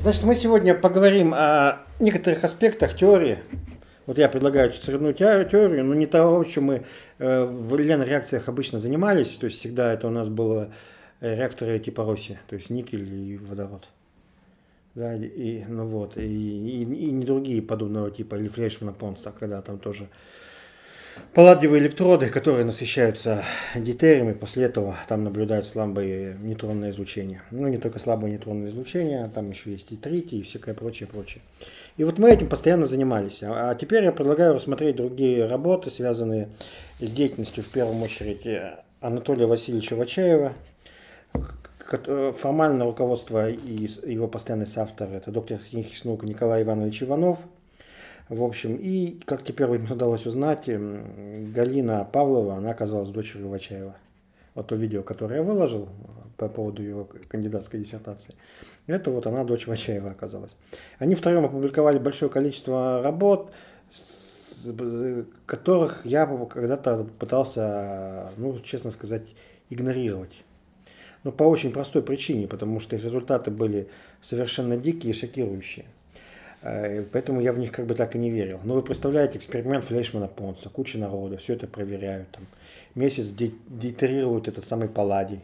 Значит, мы сегодня поговорим о некоторых аспектах теории. Вот я предлагаю сырную теорию, но не того, чем мы э, в реакциях обычно занимались. То есть всегда это у нас было э, реакторы типа Росси, то есть никель и водород. Да, и, ну вот, и, и, и не другие подобного типа, или Флейшмана Понса, когда там тоже палладиевые электроды, которые насыщаются дейтерием, и после этого там наблюдают слабое нейтронное излучение. Ну, не только слабое нейтронное излучение, там еще есть и тритий, и всякое прочее, прочее. И вот мы этим постоянно занимались. А, а теперь я предлагаю рассмотреть другие работы, связанные с деятельностью, в первую очередь, Анатолия Васильевича Вачаева, формальное руководство и его постоянный соавтор, это доктор технических наук Николай Иванович Иванов – в общем, и, как теперь им удалось узнать, Галина Павлова, она оказалась дочерью Вачаева. Вот то видео, которое я выложил по поводу его кандидатской диссертации, это вот она, дочь Вачаева оказалась. Они втроем опубликовали большое количество работ, которых я когда-то пытался, ну, честно сказать, игнорировать. Но по очень простой причине, потому что их результаты были совершенно дикие и шокирующие. Э, поэтому я в них как бы так и не верил. Но вы представляете, эксперимент Флейшмана Понса, куча народа, все это проверяют. Там, месяц дейтерируют этот самый палладий.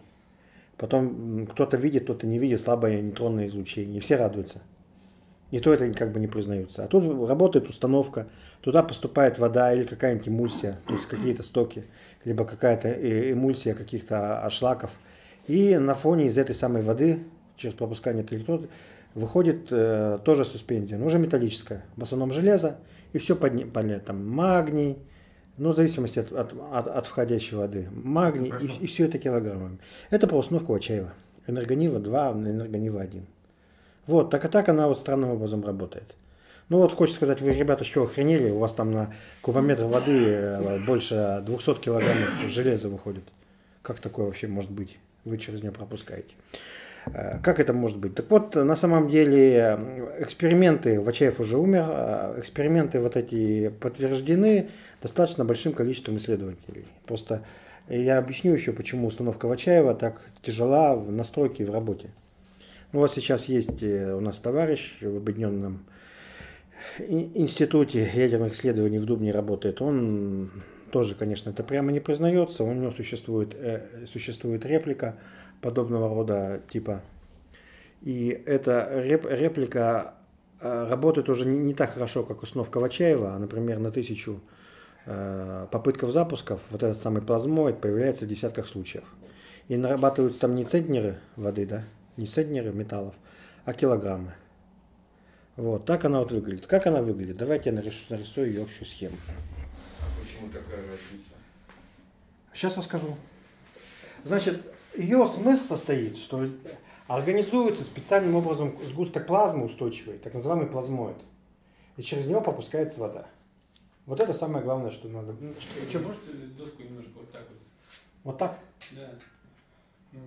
Потом кто-то видит, кто-то не видит слабое нейтронное излучение. И все радуются. И то это как бы не признаются. А тут работает установка, туда поступает вода или какая-нибудь эмульсия, то есть какие-то стоки, либо какая-то э, эмульсия каких-то ашлаков. И на фоне из этой самой воды, через пропускание электрод, выходит э, тоже суспензия, но уже металлическая, в основном железо, и все под, под там магний, ну, в зависимости от, от, от, от входящей воды, магний, и, и все это килограммами. Это по установку Ачаева. Энергонива 2, энергонива 1. Вот, так и так она вот странным образом работает. Ну вот хочется сказать, вы, ребята, что охренели, у вас там на кубометр воды э, больше 200 килограммов железа выходит. Как такое вообще может быть? Вы через нее пропускаете. Э, как это может быть? Так вот, на самом деле эксперименты, Вачаев уже умер, а эксперименты вот эти подтверждены достаточно большим количеством исследователей. Просто я объясню еще, почему установка Вачаева так тяжела в настройке и в работе. Ну вот сейчас есть э, у нас товарищ в объединенном институте ядерных исследований в Дубне работает. Он тоже, конечно, это прямо не признается. У него существует, э, существует реплика подобного рода типа. И эта реп, реплика э, работает уже не, не так хорошо, как установка Вачаева, а, например, на тысячу э, попытков запусков вот этот самый плазмоид появляется в десятках случаев. И нарабатываются там не центнеры воды, да, не центнеры металлов, а килограммы. Вот, так она вот выглядит. Как она выглядит? Давайте я нарисую, нарисую ее общую схему. Почему такая разница? Сейчас расскажу. Значит, ее смысл состоит, что организуется специальным образом сгусток плазмы устойчивый, так называемый плазмоид, и через него пропускается вода. Вот это самое главное, что надо. Ну, что, что... Можете доску немножко вот так вот? Вот так? Да. Ну,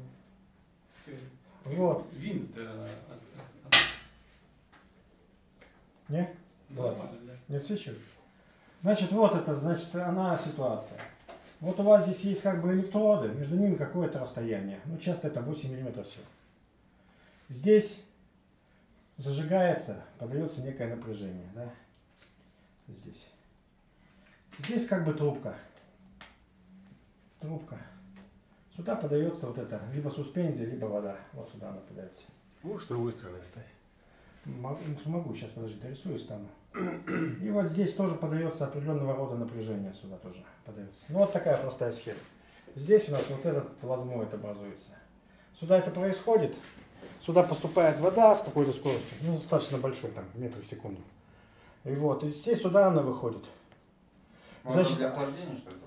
вот. Винт. Не? Нормально, да. Не отсвечивает? Значит, вот это, значит, она ситуация. Вот у вас здесь есть как бы электроды, между ними какое-то расстояние. Ну, часто это 8 мм все. Здесь зажигается, подается некое напряжение. Да? Здесь. Здесь как бы трубка. Трубка. Сюда подается вот это, либо суспензия, либо вода. Вот сюда она подается. Можешь с другой стороны ставить? Могу, могу сейчас, подожди, рисую стану. И вот здесь тоже подается определенного рода напряжение сюда тоже подается. Ну вот такая простая схема. Здесь у нас вот этот плазмоид образуется. Сюда это происходит. Сюда поступает вода с какой-то скоростью, ну достаточно большой, там, метр в секунду. И вот, и здесь сюда она выходит. Значит, для охлаждения, что ли?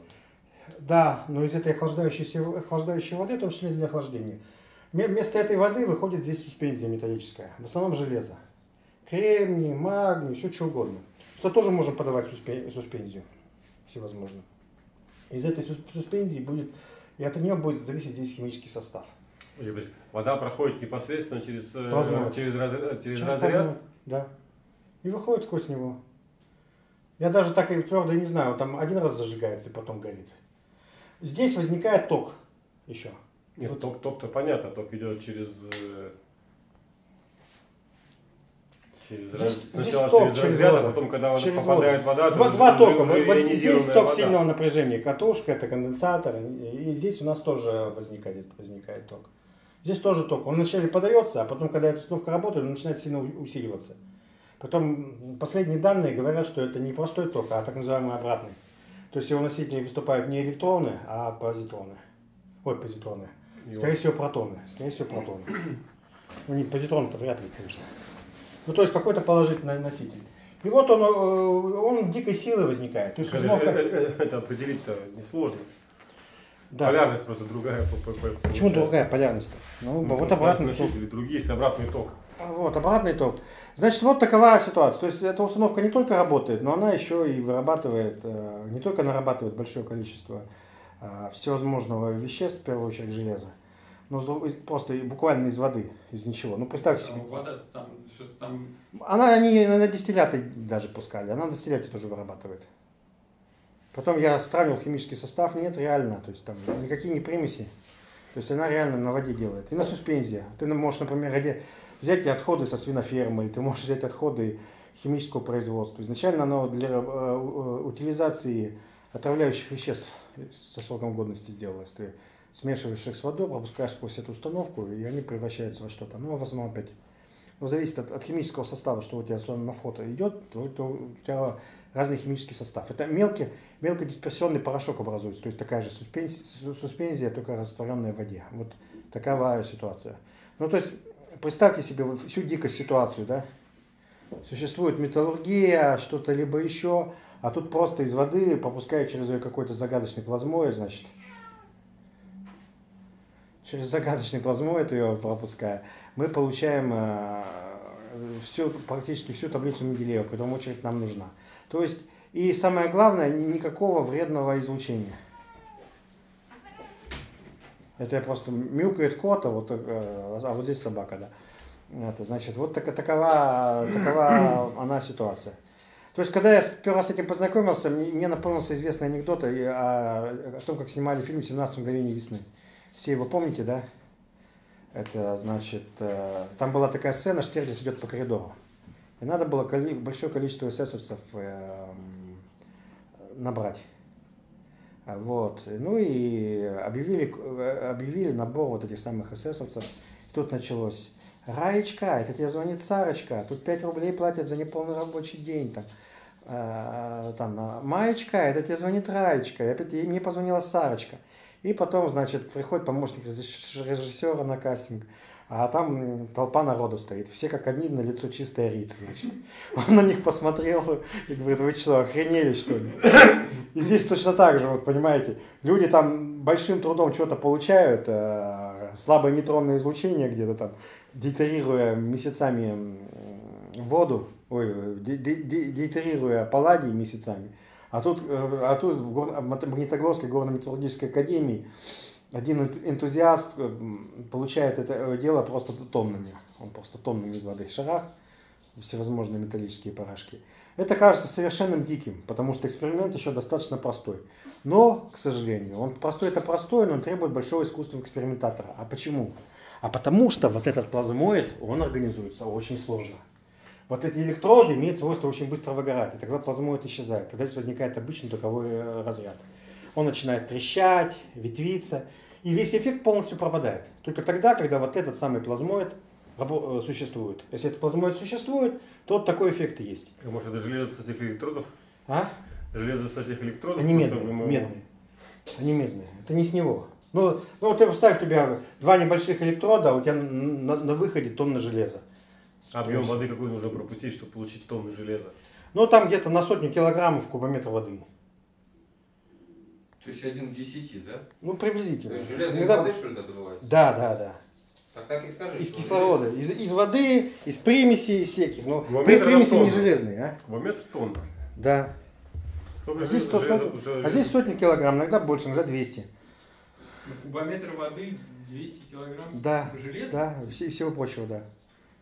Да, но из этой охлаждающей, охлаждающей воды, в том числе для охлаждения. Вместо этой воды выходит здесь суспензия металлическая, в основном железо кремний, магний, все что угодно. Что тоже можем подавать суспензию всевозможно. Из этой суспензии будет, и от нее будет зависеть здесь химический состав. Вода проходит непосредственно через, э, через, раз, через, через разряд? Да. И выходит сквозь него. Я даже так и твердо не знаю, там один раз зажигается и потом горит. Здесь возникает ток еще. Нет, вот. ток, ток-то понятно, ток идет через э, Через Здесь- раз- здесь Сначала ток через через разряд, воду. а потом, когда вот Через попадает воду. вода, Два, то два тока. уже Вот здесь ток вода. сильного напряжения. Катушка, это конденсатор. И здесь у нас тоже возникает, возникает ток. Здесь тоже ток. Он вначале подается, а потом, когда эта установка работает, он начинает сильно усиливаться. Потом последние данные говорят, что это не простой ток, а так называемый обратный. То есть его носители выступают не электроны, а позитроны. Ой, позитроны. Скорее вот. всего, протоны. Скорее всего, протоны. Ну, не позитроны-то вряд ли, конечно. Ну, то есть какой-то положительный носитель. И вот он, э, он дикой силой возникает. То есть Это, установка- это- это- определить-то несложно. да. Полярность просто другая. по- по- по- Почему другая полярность? Ну, Ну, вот обратный ток. другие, есть обратный ток. Вот, обратный ток. Значит, вот такова ситуация. То есть эта установка не только работает, но она еще и вырабатывает, э, не только нарабатывает большое количество э, всевозможного веществ, в первую очередь железа, из- просто буквально из воды, из ничего. Ну, представьте себе. Там вода там что-то там Она, они на дистилляты даже пускали, она на дистилляте тоже вырабатывает. Потом я сравнил химический состав, нет, реально, то есть там никакие не примеси. То есть она реально на воде делает. И на суспензия. Ты можешь, например, взять отходы со свинофермы, или ты можешь взять отходы химического производства. Изначально оно для э, э, утилизации отравляющих веществ со сроком годности делалось. Ты смешиваешь их с водой, пропускаешь сквозь эту установку, и они превращаются во что-то. Ну, в основном опять ну, зависит от, от химического состава, что у тебя на фото идет, то, то у тебя разный химический состав. Это мелкий, мелкодисперсионный порошок образуется, то есть такая же суспензия, су- суспензия, только растворенная в воде. Вот такова ситуация. Ну, то есть, представьте себе всю дикость ситуацию, да? Существует металлургия, что-то либо еще, а тут просто из воды, пропуская через ее какой-то загадочный плазмоид, значит, через загадочный плазмоид ее пропуская, мы получаем э, всю, практически всю таблицу Менделеева, поэтому очередь нам нужна. То есть, и самое главное, никакого вредного излучения. Это я просто мяукает кот, а вот, э, а вот здесь собака, да. Это значит, вот так- такова, такова она ситуация. То есть, когда я первый раз с этим познакомился, мне, мне напомнился известный анекдот о, о- о том, как снимали фильм «17 мгновений весны». Все его помните, да? Это, значит, э, там была такая сцена, Штирлиц идет по коридору. И надо было большое количество эсэсовцев э, набрать. А, Вот. Ну и объявили, э, объявили набор вот этих самых эсэсовцев. И тут началось. Раечка, это тебе звонит Сарочка, тут 5 рублей платят за неполный рабочий день. Там, там а, Маечка, это тебе звонит Раечка, и опять ей- мне позвонила Сарочка. И потом, значит, приходит помощник режисс- режиссера на кастинг, а там толпа народу стоит, все как одни на лицо чистая рица, значит. Он на них посмотрел и говорит, вы что, охренели что ли? И здесь точно так же, вот понимаете, люди там большим трудом что-то получают, э, слабое нейтронное излучение где-то там, детерируя месяцами воду, ой, де- детерируя палладий месяцами. А тут, э, а тут в гор- Магнитогорской горно-металлургической академии один энт- энтузиаст э, получает это э, дело просто тоннами. Он просто тоннами из воды шарах, всевозможные металлические порошки. Это кажется совершенным диким, потому что эксперимент еще достаточно простой. Но, к сожалению, он простой это простой, но он требует большого искусства экспериментатора. А почему? А потому что вот этот плазмоид, он организуется очень сложно. Вот эти электроды имеют свойство очень быстро выгорать, и тогда плазмоид исчезает. Тогда здесь возникает обычный токовой э, разряд. Он начинает трещать, ветвиться, и весь эффект полностью пропадает. Только тогда, когда вот этот самый плазмоид э, существует. Если этот плазмоид существует, то вот такой эффект и есть. А Может, это железо с этих электродов? А? Железо с этих электродов? Они медные, вымывало? медные. Они медные. Это не с него. Ну, ну вот ты представь, у тебя два небольших электрода, а у тебя на, на выходе тонна железа. Объем воды какой нужно пропустить, чтобы получить тонны железа? Ну, там где-то на сотню килограммов кубометр воды. То есть один к десяти, да? Ну, То приблизительно. есть железо из Иногда- воды, что ли, добывается? Да, да, да. Так так и скажи. Из кислорода, из, из воды, из примесей из всяких. Но Кубометр при- примеси не тонну. железные, а? Кубометр тонна. Да. Сколько А здесь, железа- 100 железа- сот- железа- а здесь сотни килограмм, иногда больше, иногда 200. ну, кубометр воды 200 килограмм Да, железа. Да, все- всего прочего, да.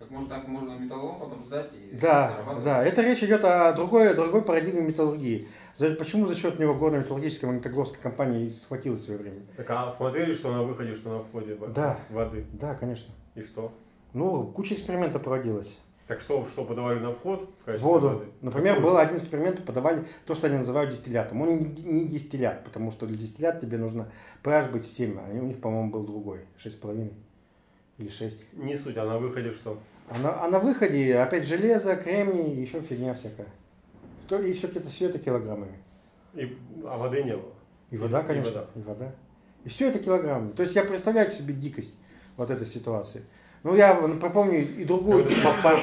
Так может так можно металлолом потом сдать и Да, зарабатывать? да, это речь идет о другой, другой парадигме металлургии. За- Почему за счет него горно-металлургическая магнитогорская компания схватила свое время? Так а смотрели, что на выходе, что на входе Да. воды? Да, конечно. И что? Ну, куча экспериментов проводилась. Так что, что подавали на вход в качестве Воду. воды? Например, Воду. было один эксперимент, подавали то, что они называют дистиллятом. Он не, не дистиллят, потому что для дистиллят тебе нужно pH быть 7, а у них, по-моему, был другой, 6,5 или 6. Не суть, а на выходе что? А на, а на выходе опять железо, кремний, еще фигня всякая. И все это, все это килограммами. И, а воды не было. И вода, И конечно, вода. и вода. И все это килограммами. То есть я представляю себе дикость вот этой ситуации. Ну, я помню и другую.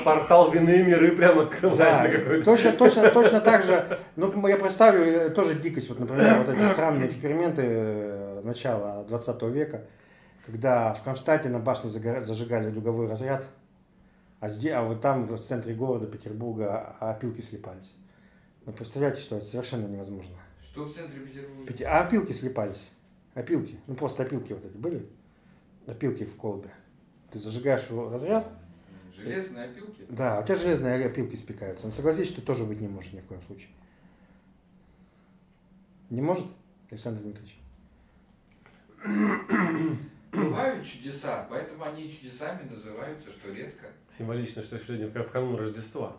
Портал вины миры прям Да, открывается какой-то. точно, точно, точно так же. Ну, я представлю э, тоже дикость. Вот, например, вот эти странные эксперименты э, начала 20 века, когда в Кронштадте на башне зажигали дуговой разряд, а, здесь, а вот там в центре города Петербурга а- опилки слепались. Ну, представляете, что это совершенно невозможно. Что в центре Петербурга? Пяти- А опилки слепались. Опилки. Ну просто опилки вот эти были. Опилки в колбе. Ты зажигаешь разряд, Железные опилки? да, у тебя железные опилки спекаются. Но согласись, что тоже быть не может ни в коем случае. Не может, Александр Дмитриевич? Бывают чудеса, поэтому они чудесами называются, что редко. Символично, что сегодня в канун Рождества.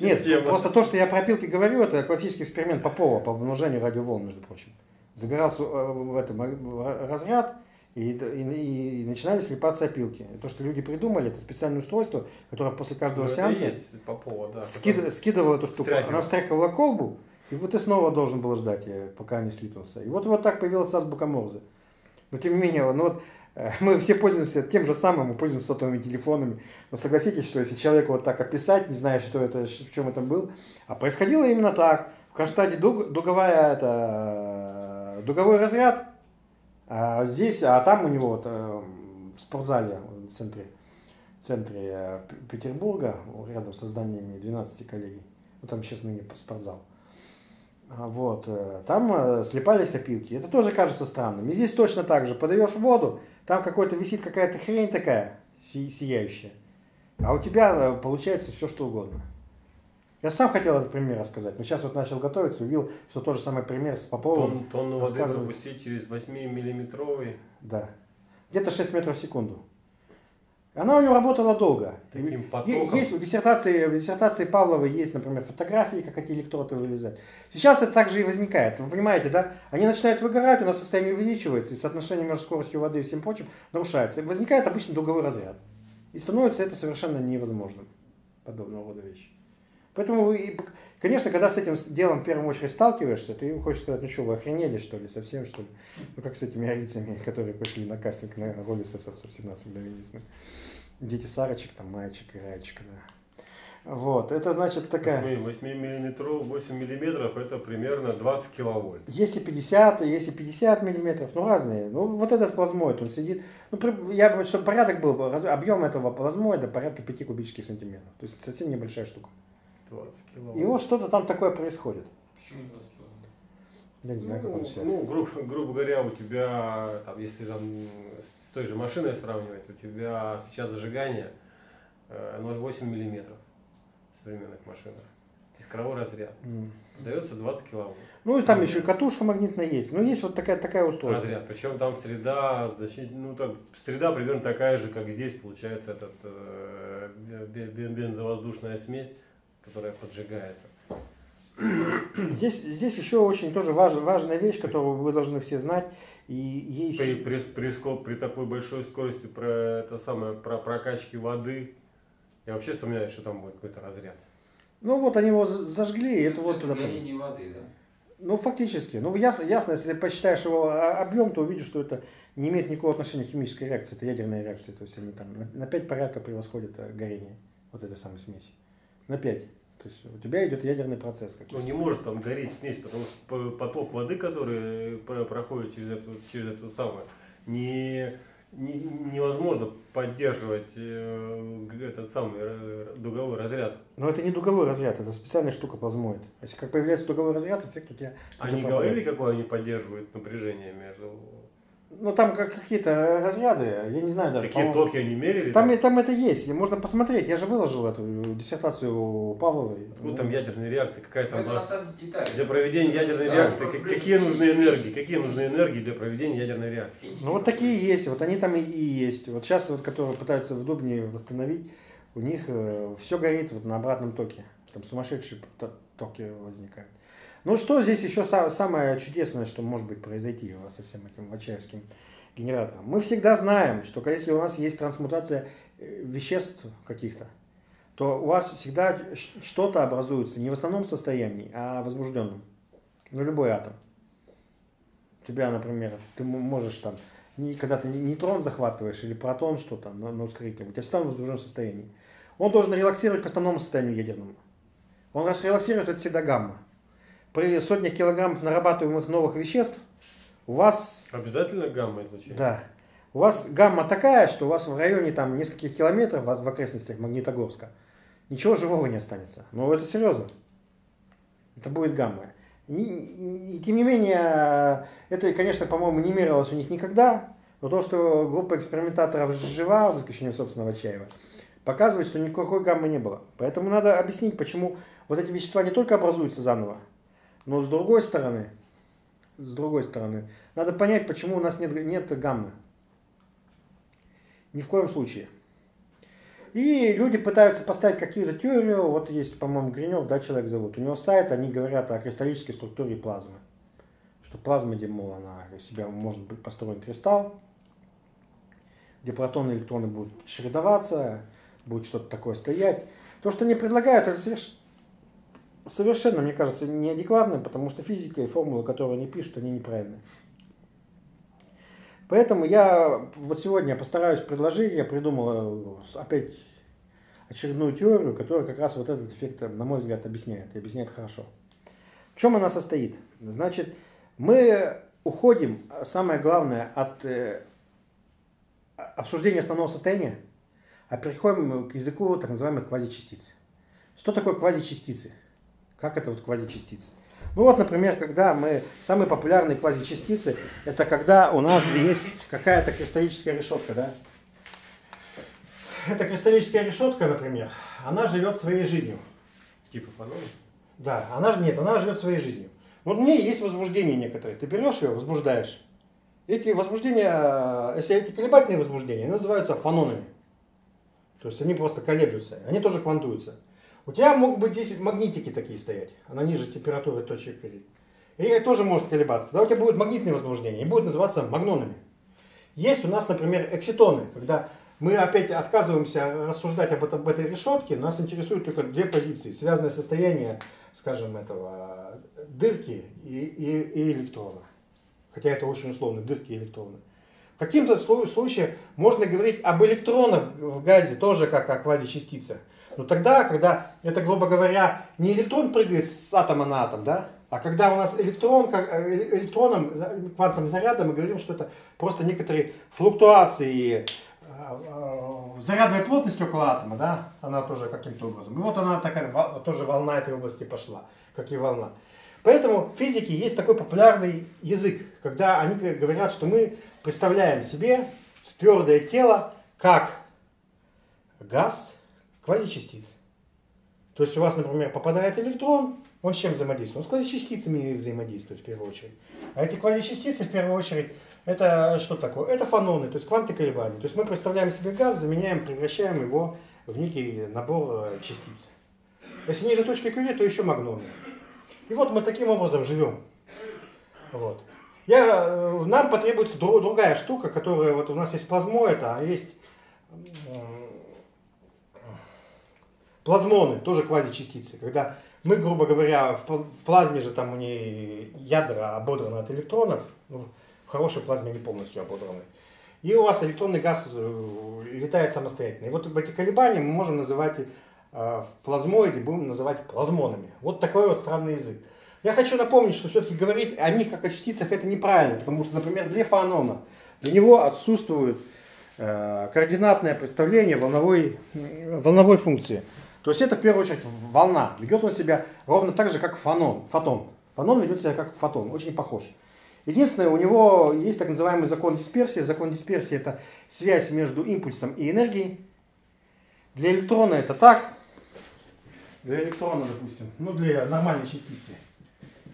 Нет, Тема. просто то, что я про опилки говорю, это классический эксперимент Попова по обнаружению радиоволн, между прочим. Загорался э, в этом э, разряд, и, и- и начинали слепаться опилки. То, что люди придумали, это специальное устройство, которое после каждого Ну, сеанса есть Попова, да. скид- скидывала эту штуку, она встряхивала колбу, и вот ты снова должен был ждать, э, пока не слипнулся. И вот, вот так появилась азбука Морзе. Но тем не менее, ну вот, э, мы все пользуемся тем же самым, мы пользуемся сотовыми телефонами. Но согласитесь, что если человеку вот так описать, не зная, что это, в чем это был, а происходило именно так. В Кронштадте дуг- дуговая, это, э, дуговой разряд, а здесь, а там у него вот, э, в спортзале в центре, в центре Петербурга, рядом со зданиями 12 коллегий, ну там сейчас ныне спортзал, вот, э, там э, слепались опилки. Это тоже кажется странным. И здесь точно так же. Подаешь воду, там какой-то висит какая-то хрень такая, си- сияющая. А у тебя э, получается все, что угодно. Я сам хотел этот пример рассказать, но сейчас вот начал готовиться, увидел, что тот же самый пример с Поповым. Тон, тонну воды пропустить через 8-миллиметровый. Да. Где-то 6 метров в секунду. Она у него работала долго. Есть в диссертации, в диссертации Павлова есть, например, фотографии, как эти электроды вылезают. Сейчас это также и возникает. Вы понимаете, да? Они начинают выгорать, у нас состояние увеличивается, и соотношение между скоростью воды и всем прочим нарушается. И возникает обычно дуговой разряд. И становится это совершенно невозможным. Подобного рода вещи. Поэтому, вы, конечно, когда с этим делом в первую очередь сталкиваешься, ты хочешь сказать, ну что, вы охренели, что ли, совсем, что ли? Ну, как с этими арийцами, которые пришли на кастинг на роли сосовцев в 17 мгновений сна. Дети Сарочек, там, Маечек и Раечек, да. Вот, это значит такая... 8-миллиметров, 8 миллиметров это примерно 20 киловольт. Есть и 50, и есть и 50 миллиметров, ну разные. Ну вот этот плазмоид, он сидит, ну я бы, чтобы порядок был, объем этого плазмоида порядка 5 кубических сантиметров. То есть совсем небольшая штука. 20 киловольт. И вот что-то там такое происходит. Почему не воспитан? Я не знаю, как ну, он себя. ну, грубо, грубо говоря, у тебя, там, если там с той же машиной сравнивать, у тебя сейчас зажигание э, 0,8 миллиметров в современных машинах. Искровой разряд. М. Дается 20 киловольт. Ну и там еще и катушка магнитная есть. Ну есть вот такая, такая устройство. Разряд. Причем там среда, ну так, среда примерно такая же, как здесь получается этот э, бе- бе- бензовоздушная смесь, которая поджигается. Здесь, здесь еще очень тоже важ- важная вещь, которую вы должны все знать. И есть... При, при, при, ско- при такой большой скорости про это самое про прокачки воды, я вообще сомневаюсь, что там будет какой-то разряд. Ну вот они его за- зажгли, и это вот туда... горение воды, да? Ну, фактически. Ну, ясно, ясно, если ты посчитаешь его а- объем, то увидишь, что это не имеет никакого отношения к химической реакции, это ядерная реакция. То есть они там на, на 5 порядков превосходят э, горение вот этой самой смеси. На 5. То есть у тебя идет ядерный процесс. Ну какой-то. не может там гореть смесь, потому что по- поток воды, который про- проходит через эту, через эту самую, не, не- невозможно поддерживать э, этот самый э, дуговой разряд. Но это не дуговой разряд, это специальная штука плазмоид. Если как появляется дуговой разряд, эффект у тебя Они пропадает. говорили, какое они поддерживают напряжение между... Ну, там как, какие-то разряды, я не знаю даже. Какие токи они мерили? Там, и- там это есть, можно посмотреть. Я же выложил эту диссертацию Павловой. Ну, там ядерные реакции, какая там... Это на самом деле деталь. Для проведения ядерной Да, реакции, как- какие нужны энергии? Какие нужны энергии для проведения ядерной реакции? Ну вот такие есть, вот они там и, и есть. Вот сейчас вот, которые пытаются в Дубне восстановить, у них все горит вот на обратном токе. Там сумасшедшие то- токи возникают. Ну что здесь еще са- самое чудесное, что может быть произойти со всем этим вачаевским генератором? Мы всегда знаем, что если у нас есть трансмутация э, веществ каких-то, то у вас всегда что-то образуется не в основном состоянии, а возбужденном. Ну, любой атом. У тебя, например, ты можешь там, не- когда ты нейтрон захватываешь или протон что-то на, на ускорителе, у тебя всегда в возбужденном состоянии. Он должен релаксировать к основному состоянию ядерному. Он раз релаксирует, это всегда гамма. При сотнях килограммов нарабатываемых новых веществ у вас Обязательно гамма излучение? да. У вас гамма такая, что у вас в районе там нескольких километров в окрестностях Магнитогорска ничего живого не останется. Ну это серьезно. Это будет гамма. И, и- и тем не менее, это, конечно, по-моему, не мерилось у них никогда, но то, что группа экспериментаторов жива, за исключением собственного Чаева, показывает, что никакой гаммы не было. Поэтому надо объяснить, почему вот эти вещества не только образуются заново, но с другой стороны, с другой стороны, надо понять, почему у нас нет, нет гаммы. Ни в коем случае. И люди пытаются поставить какую-то теорию. Вот есть, по-моему, Гринев, да, человек зовут. У него сайт, они говорят о кристаллической структуре плазмы. Что плазма, где, мол, она себя может быть построен кристалл, где протоны и электроны будут чередоваться, будет что-то такое стоять. То, что они предлагают, это соверш- совершенно, мне кажется, неадекватно, потому что физика и формулы, которые они пишут, они неправильные. Поэтому я вот сегодня постараюсь предложить, я придумал э, опять очередную теорию, которая как раз вот этот эффект, на мой взгляд, объясняет, и объясняет хорошо. В чем она состоит? Значит, мы уходим, э, самое главное, от э, обсуждения основного состояния, а переходим к языку так называемых квазичастиц. Что такое квазичастицы? Как это вот квазичастицы? Ну вот, например, когда мы, самые популярные квазичастицы, это когда у нас есть какая-то кристаллическая решетка, да? Эта кристаллическая решетка, например, она живет своей жизнью. Типа фонона? Да, она же нет, она живет своей жизнью. Вот у меня есть возбуждение некоторые. Ты берешь ее, возбуждаешь. Эти возбуждения, если эти колебательные возбуждения, они называются фононами. То есть они просто колеблются, они тоже квантуются. У тебя могут быть здесь магнитики такие стоять, она ниже температуры точек Curie. И тоже может колебаться. Тогда у тебя будет магнитные возбуждения и будут называться магнонами. Есть у нас, например, экситоны, когда мы опять отказываемся рассуждать об, этом, об этой решетке, нас интересуют только две позиции. Связанное состояние, скажем, этого дырки и, и, и электрона. Хотя это очень условно, дырки и электроны. В каким-то слу- случае можно говорить об электронах в газе тоже как о квазичастицах. Но тогда, когда это, грубо говоря, не электрон прыгает с атома на атом, да, а когда у нас электрон, как, э, электроном, за- квантовым зарядом, мы говорим, что это просто некоторые флуктуации э, э, зарядовой плотности около атома, да, она тоже каким-то образом. И вот она такая, тоже волна этой области пошла, как и волна. Поэтому в физике есть такой популярный язык, когда они говорят, что мы представляем себе твердое тело как газ квазичастиц. То есть у вас, например, попадает электрон, он с чем взаимодействует? Он с квазичастицами взаимодействует в первую очередь. А эти квазичастицы в первую очередь это что такое? Это фононы, то есть кванты колебаний. То есть мы представляем себе газ, заменяем, превращаем его в некий набор э, частиц. Если ниже точки Кюри, то еще магноны. И вот мы таким образом живем. Вот. Я, э, нам потребуется дру- другая штука, которая вот у нас есть плазмоид, а есть плазмоны, тоже квазичастицы. Когда мы, грубо говоря, в пл- в плазме же там у нее ядра ободраны от электронов, ну, в хорошей плазме не полностью ободраны. И у вас электронный газ э, летает самостоятельно. И вот эти колебания мы можем называть э, в плазмоиде, будем называть плазмонами. Вот такой вот странный язык. Я хочу напомнить, что все-таки говорить о них как о частицах это неправильно, потому что, например, для фонона, для него отсутствует э, координатное представление волновой, волновой функции. То есть это в первую очередь волна. Ведет он себя ровно так же, как фонон, фотон. Фонон ведет себя как фотон, очень похож. Единственное, у него есть так называемый закон дисперсии. Закон дисперсии это связь между импульсом и энергией. Для электрона это так. Для электрона, допустим, ну для нормальной частицы.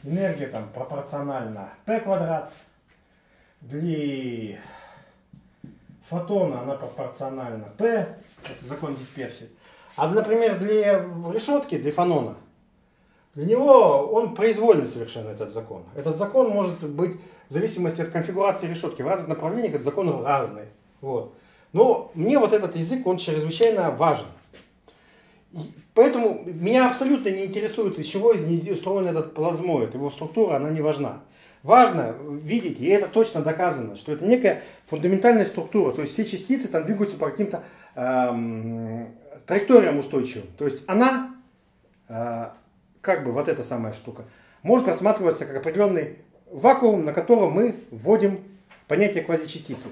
Энергия там пропорциональна p квадрат. Для фотона, она пропорциональна P, это закон дисперсии. А, например, для решетки, для фанона, для него он произвольный совершенно, этот закон. Этот закон может быть в зависимости от конфигурации решетки. В разных направлениях этот закон разный. Вот. Но мне вот этот язык, он чрезвычайно важен. И поэтому меня абсолютно не интересует, из чего устроен этот плазмоид. Его структура, она не важна. Важно видеть, и это точно доказано, что это некая фундаментальная структура. То есть все частицы там двигаются по каким-то эм, траекториям устойчивым. То есть она, э, как бы вот эта самая штука, может рассматриваться как определенный вакуум, на котором мы вводим понятие квазичастицы.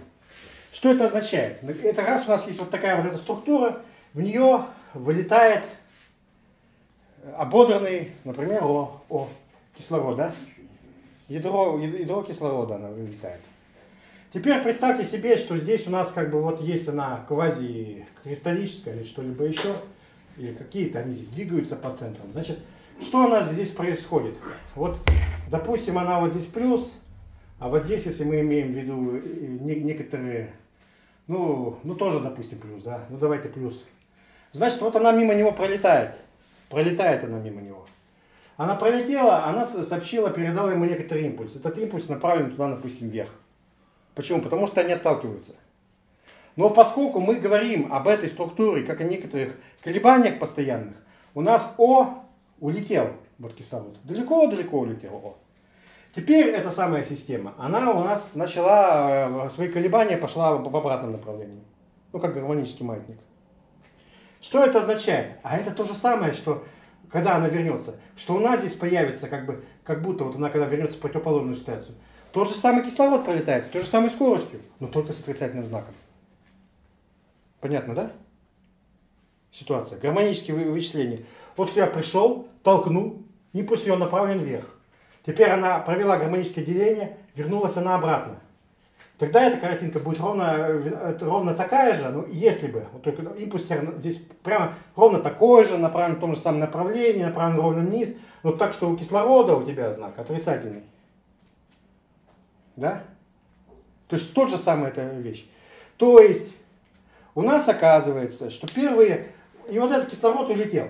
Что это означает? Это раз у нас есть вот такая вот эта структура, в нее вылетает ободранный, например, О, О кислород, да? Ядро, ядро кислорода она вылетает. Теперь представьте себе, что здесь у нас как бы вот есть она квазикристаллическая или что-либо еще, или какие-то они здесь двигаются по центрам. Значит, что у нас здесь происходит? Вот, допустим, она вот здесь плюс, а вот здесь, если мы имеем в виду э, некоторые, ну, ну тоже, допустим, плюс, да, ну давайте плюс. Значит, вот она мимо него пролетает, пролетает она мимо него. Она пролетела, она сообщила, передала ему некоторый импульс. Этот импульс направлен туда, допустим, вверх. Почему? Потому что они отталкиваются. Но поскольку мы говорим об этой структуре, как о некоторых колебаниях постоянных, у нас О улетел, вот. Далеко-далеко улетел О. Теперь эта самая система, она у нас начала э, свои колебания, пошла в обратном направлении. Ну, как гармонический маятник. Что это означает? А это то же самое, что когда она вернется, что у нас здесь появится, как, бы, как будто вот она когда вернется в противоположную ситуацию, тот же самый кислород пролетает с той же самой скоростью, но только с отрицательным знаком. Понятно, да? Ситуация. Гармонические вычисления. Вот я пришел, толкнул, импульс ее направлен вверх. Теперь она провела гармоническое деление, вернулась она обратно. Тогда эта картинка будет ровно, ровно такая же, ну, если бы, вот только импульс здесь прямо ровно такой же, направлен в том же самом направлении, направлен ровно вниз, но так, что у кислорода у тебя знак отрицательный. Да? То есть тот же самый эта вещь. То есть у нас оказывается, что первые, и вот этот кислород улетел.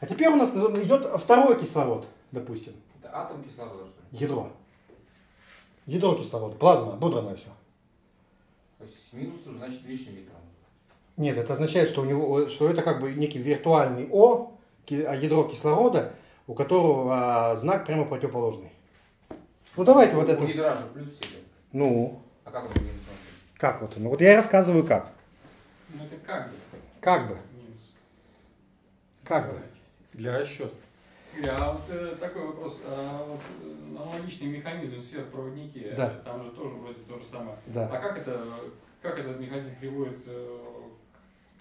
А теперь у нас идет второй кислород, допустим. Это атом кислорода, что ли? Ядро. Ядро кислорода, плазма, бодранное все. То есть с минусом значит лишний электрон. Нет, это означает, что, у него, что это как бы некий виртуальный О, а ядро кислорода, у которого а, знак прямо противоположный. Ну давайте вот это. У ядра же плюс себе. Ну. А как он минус? Как вот? Ну вот я и рассказываю как. Ну это как бы. Как бы. Минус. Как бы. Для расчета. А вот э, такой вопрос. А вот э, аналогичный механизм в сверхпроводнике, Да. э, там же тоже вроде то же самое. Да. А как это, как этот механизм приводит э,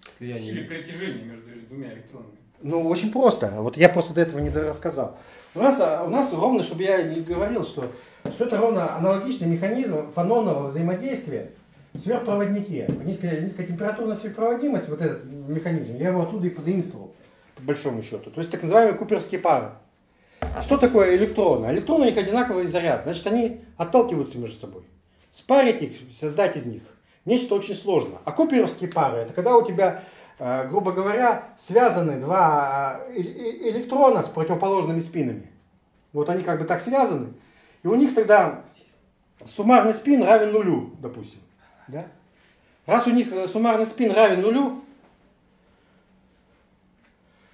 к силе Слияние. притяжения между двумя электронами? Ну, очень просто. Вот я просто до этого не рассказал. У нас, а, у нас ровно, чтобы я не говорил, что, что это ровно аналогичный механизм фононного взаимодействия сверхпроводнике. Низкая, низкотемпературная сверхпроводимость, вот этот механизм, я его оттуда и позаимствовал, по большому счету. То есть так называемые куперские пары. Что такое электроны? Электроны у них одинаковый заряд, значит они отталкиваются между собой. Спарить их, создать из них нечто очень сложно. А куперовские пары это когда у тебя, грубо говоря, связаны два э, э- э- электрона с противоположными спинами. Вот они как бы так связаны. И у них тогда суммарный спин равен нулю, допустим. Да? Раз у них э, суммарный спин равен нулю,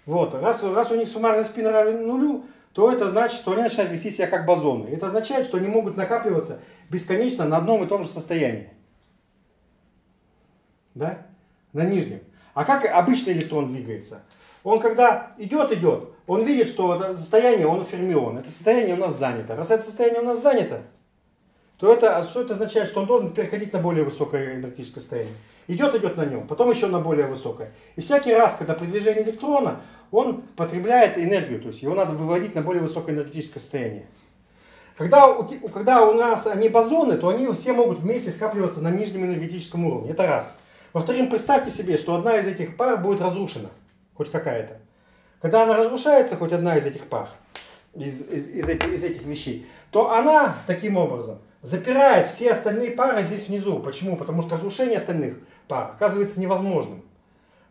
вот, раз, раз у них суммарный спин равен нулю, то это значит, что они начинают вести себя как бозоны. Это означает, что они могут накапливаться бесконечно на одном и том же состоянии. Да? На нижнем. А как обычный электрон двигается? Он когда идет, идет, он видит, что это состояние, он фермион. Это состояние у нас занято. Раз это состояние у нас занято, то это, а что это означает? Что он должен переходить на более высокое энергетическое состояние. Идет, идет на нем, потом еще на более высокое. И всякий раз, когда при движении электрона, он потребляет энергию, то есть его надо выводить на более высокое энергетическое состояние. Когда у, когда у нас они бозоны, то они все могут вместе скапливаться на нижнем энергетическом уровне. Это раз. Во-вторых, представьте себе, что одна из этих пар будет разрушена, хоть какая-то. Когда она разрушается, хоть одна из этих пар, из, из, из этих, из этих вещей, то она таким образом запирает все остальные пары здесь внизу. Почему? Потому что разрушение остальных пар оказывается невозможным.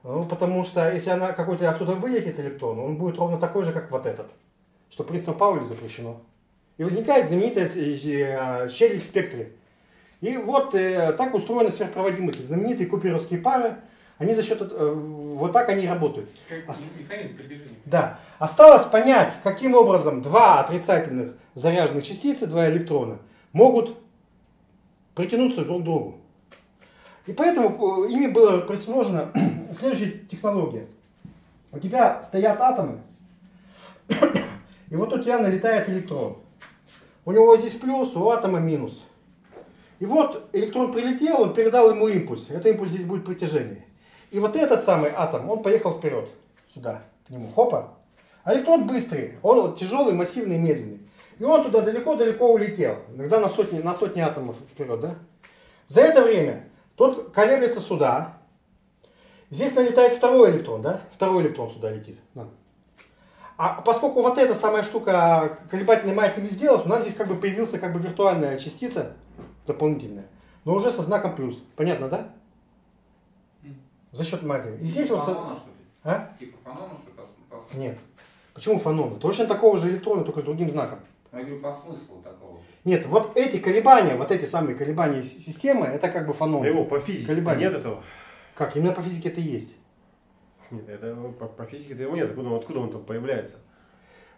Ну, потому что если она какой-то отсюда вылетит электрон, он будет ровно такой же, как вот этот. Что принципом Паули запрещено. И возникает знаменитая э, щель в спектре. И вот э, так устроена сверхпроводимость. Знаменитые куперовские пары, они за счет, э, вот так они работают. Как механизм приближения. Да. Осталось понять, каким образом два отрицательных заряженных частицы, два электрона, могут притянуться друг к другу. И поэтому ими была предложена следующая технология. У тебя стоят атомы, и вот у тебя налетает электрон. У него здесь плюс, у атома минус. И вот электрон прилетел, он передал ему импульс. Это импульс здесь будет притяжение. И вот этот самый атом, он поехал вперед, сюда, к нему, хопа. А электрон быстрый, он тяжелый, массивный, медленный. И он туда далеко-далеко улетел, иногда на сотни, на сотни атомов вперед, да? За это время тот колеблется сюда. Здесь налетает второй электрон, да? Второй электрон сюда летит. Да. А поскольку вот эта самая штука колебательной маятник сделалась, у нас здесь как бы появился как бы виртуальная частица дополнительная, но уже со знаком плюс. Понятно, да? За счет магии. И здесь вот... Со... А? Типа фанона, что Нет. Почему фанона? Точно такого же электрона, только с другим знаком. Я говорю, по смыслу такого. Нет, вот эти колебания, вот эти самые колебания системы, это как бы фанон. Да его по физике колебания. нет этого. Как? Именно по физике это есть. Нет, это по, по физике его нет. Откуда, откуда он там появляется?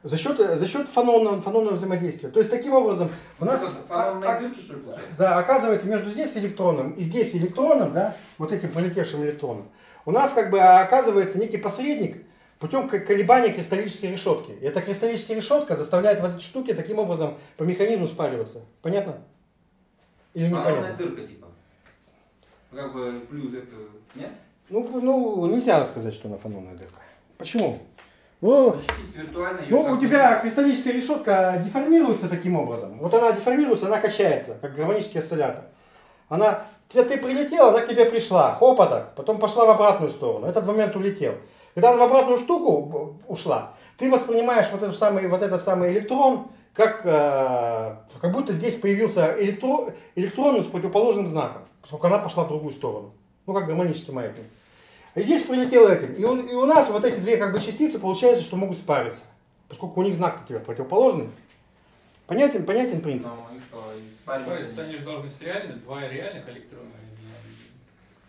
За счет, за счет фанонного, фанонного взаимодействия. То есть таким образом у нас... Фанонные а, дырки, что ли, Да, оказывается, между здесь электроном и здесь электроном, да, вот этим пролетевшим электроном, у нас как бы оказывается некий посредник, путем колебания кристаллической решетки. И эта кристаллическая решетка заставляет вот эти штуки таким образом по механизму спариваться. Понятно? Или непонятно? дырка типа. Как бы плюс это, нет? Ну, ну, нельзя сказать, что она фанонная дырка. Почему? Ну, ну у тебя кристаллическая решетка деформируется таким образом. Вот она деформируется, она качается, как гармонический осциллятор. Она, ты, ты прилетел, она к тебе пришла, хопа так, потом пошла в обратную сторону. Этот момент улетел. Когда она в обратную штуку ушла, ты воспринимаешь вот, этот самый, вот этот самый электрон, как, э, как будто здесь появился электро, электрон с противоположным знаком, поскольку она пошла в другую сторону. Ну, как гармонический маятник. И здесь прилетел этим. И, он, и у нас вот эти две как бы частицы получается, что могут спариться. Поскольку у них знак у тебя противоположный. Понятен, понятен принцип? Ну, и что? И они же должны быть реально, два реальных электрона.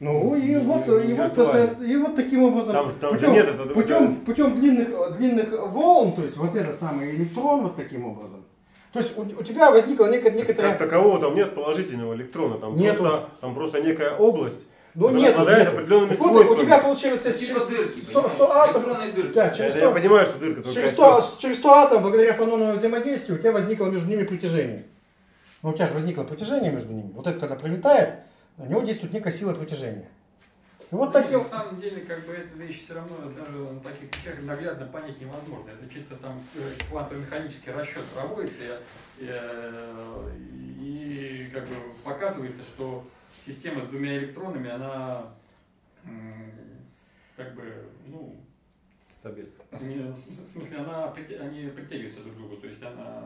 Ну и вот, и вот, это, и вот таким образом, там, там путем, нет, это, путем, путем длинных, длинных волн, то есть вот этот самый электрон вот таким образом. То есть у, у тебя возникла некая, некоторая... Как такового там нет положительного электрона, там, Нету. просто, там просто некая область, ну нет, обладает определенными так. Вот, у тебя получается через 100, 100 атомов, да, через 100, я понимаю, что дырка через 100, через 100 атомов, благодаря фанонному взаимодействию, у тебя возникло между ними притяжение. Ну, у тебя же возникло притяжение между ними. Вот это когда прилетает, на него действует некая сила притяжения. И вот таким... На самом деле, как бы эта вещь все равно даже на таких вещах наглядно понять невозможно. Это чисто там э, квантово-механический расчет проводится, и, э, и, и как бы показывается, что система с двумя электронами, она как бы, ну, стабильна. в смысле, она, они притягиваются друг к другу, то есть она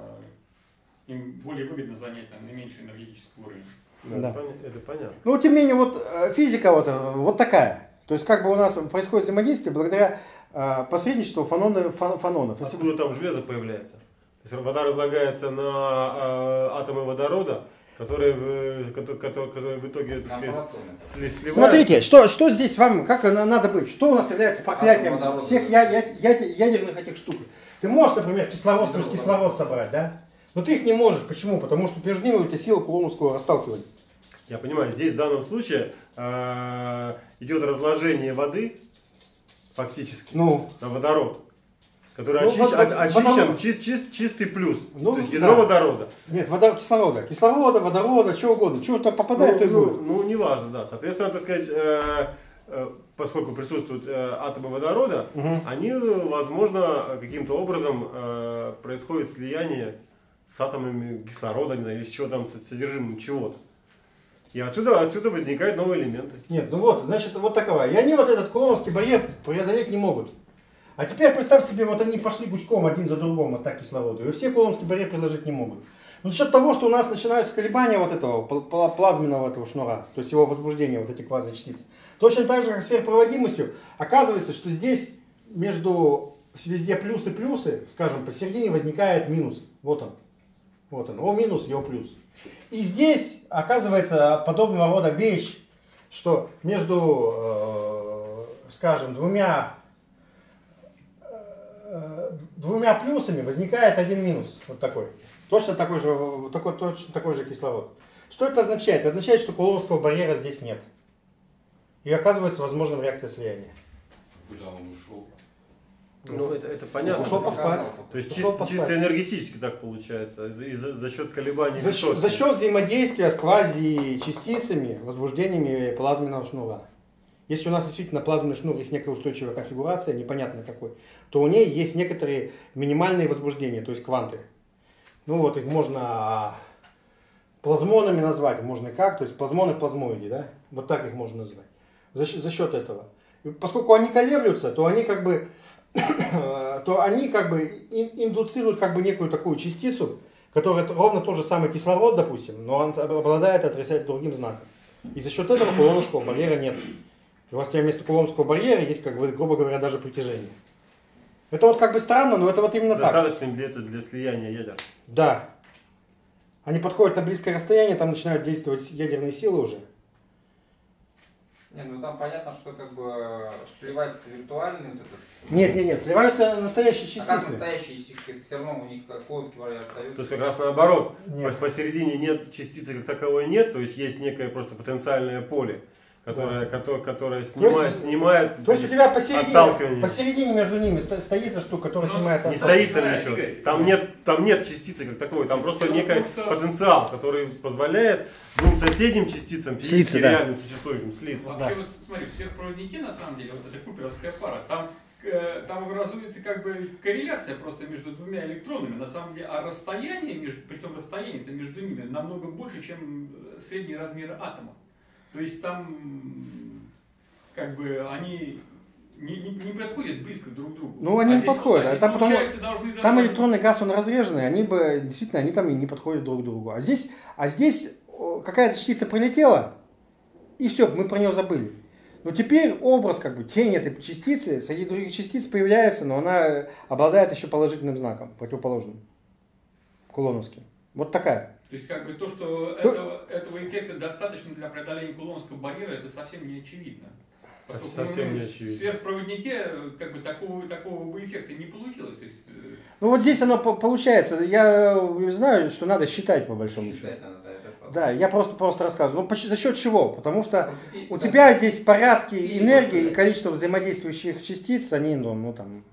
им более выгодно занять там, наименьший энергетический уровень. Да, да. Это понятно. Ну, тем не менее, вот э, физика вот, э, вот такая. То есть, как бы у нас происходит взаимодействие благодаря э, посредничеству фанона, фан, фанонов. Откуда там железо появляется? То есть вода разлагается на э, атомы водорода, которые, которые, которые в итоге сливаются. Смотрите, что, что здесь вам, как надо быть? Что у нас является проклятием всех я, я, я, ядерных этих штук? Ты можешь, например, кислород плюс кислород собрать, да? Но ты их не можешь. Почему? Потому что между ними у тебя сила кулоновского расталкивания. Я понимаю, здесь в данном случае э, идет разложение воды фактически ну, на водород, который ну, очищ, вод, очищен водород. чи, чи, чистый плюс, ну, то есть ядро да. водорода. Нет, вода, кислорода. Кислорода, водорода, чего угодно. Чего то попадает, ну, то ну, ну, неважно, да. Соответственно, так сказать, э, э, поскольку присутствуют э, атомы водорода, угу. они, возможно, каким-то образом э, происходит слияние с атомами кислорода, не знаю, из чего там, с содержимым чего-то. И отсюда, отсюда возникают новые элементы. Нет, ну вот, значит, вот такова. И они вот этот кулоновский барьер преодолеть не могут. А теперь представь себе, вот они пошли гуськом один за другом, вот так кислороду, и все кулоновский барьер приложить не могут. Ну, за счет того, что у нас начинаются колебания вот этого плазменного этого шнура, то есть его возбуждение, вот эти квазичастицы. Точно так же, как с сверхпроводимостью, оказывается, что здесь между везде плюсы-плюсы, скажем, посередине возникает минус. Вот он. Вот он. О минус, его плюс. И здесь оказывается подобного рода вещь, что между, э, скажем, двумя, двумя плюсами возникает один минус. Вот такой. Точно такой же, такой, точно такой же кислород. Что это означает? Это означает, что кулоновского барьера здесь нет. И оказывается возможным реакция слияния. Куда он ушел? Ну, это, это понятно. Ушел поспать. То есть Ушел чис- поспать. чисто энергетически так получается, за, из-за- за счет колебаний За, за счет взаимодействия с квазичастицами, возбуждениями плазменного шнура. Если у нас действительно плазменный шнур есть некая устойчивая конфигурация, непонятно какой, то у ней есть некоторые минимальные возбуждения, то есть кванты. Ну вот их можно плазмонами назвать, можно как, то есть плазмоны в плазмоиде, да? Вот так их можно назвать. За, счет- за счет этого. И поскольку они колеблются, то они как бы то они как бы ин- индуцируют как бы некую такую частицу, которая ровно тот же самый кислород, допустим, но он обладает отрицательным другим знаком. И за счет этого кулоновского барьера нет. И вот у тебя вместо кулоновского барьера есть, как бы, грубо говоря, даже притяжение. Это вот как бы странно, но это вот именно так. Достаточно для, это для слияния ядер. Да. Они подходят на близкое расстояние, там начинают действовать ядерные силы уже. Не, ну там понятно, что как бы сливается виртуальный вот этот. Нет, нет, нет, сливаются настоящие А как частицы. настоящие сихи? Все равно у них как клонский барьер остается. То есть как раз наоборот, Нет. по- посередине нет частицы как таковой нет, то есть есть некое просто потенциальное поле, которое, которое, которое снимает, есть- снимает То есть у тебя посередине, посередине между ними сто- стоит эта штука, которая Ну, снимает Не стоит там ничего. Там нет, там нет частицы как таковой, там просто Ну, некий что- потенциал, который позволяет двум соседним частицам Слиться, физически да. реально существующим слиться. Вообще, вот смотри, в сверхпроводнике, на самом деле, вот эта куперовская пара, там, э, там образуется как бы корреляция просто между двумя электронами, на самом деле, а расстояние, между, при том расстояние-то между ними намного больше, чем э, средний размер атома. То есть там, как бы, они не, не, не подходят близко друг к другу. Ну, они не здесь- подходят, а а здесь, там потому- должны Там даже- электронный газ, он разреженный, они бы, действительно, они там и не подходят друг к другу. А здесь, а здесь какая-то частица прилетела, и все, мы про нее забыли. Но теперь образ, как бы, тень этой частицы среди других частиц появляется, но она обладает еще положительным знаком, противоположным, кулоновским. Вот такая. То есть, как бы то, что То- этого, этого эффекта достаточно для преодоления кулонского барьера, это совсем не очевидно. Поскольку, Совсем не очевидно. В сверхпроводнике э, как бы такого, такого бы эффекта не получилось. То есть, э, Ну вот здесь оно по- получается, я знаю, что надо считать по большому счету. Считать надо, да, подумал. Да, я просто просто рассказываю. Ну, за счет чего? Потому что у да, тебя здесь порядки Физика энергии и количество взаимодействующих частиц, они, ну, ну там,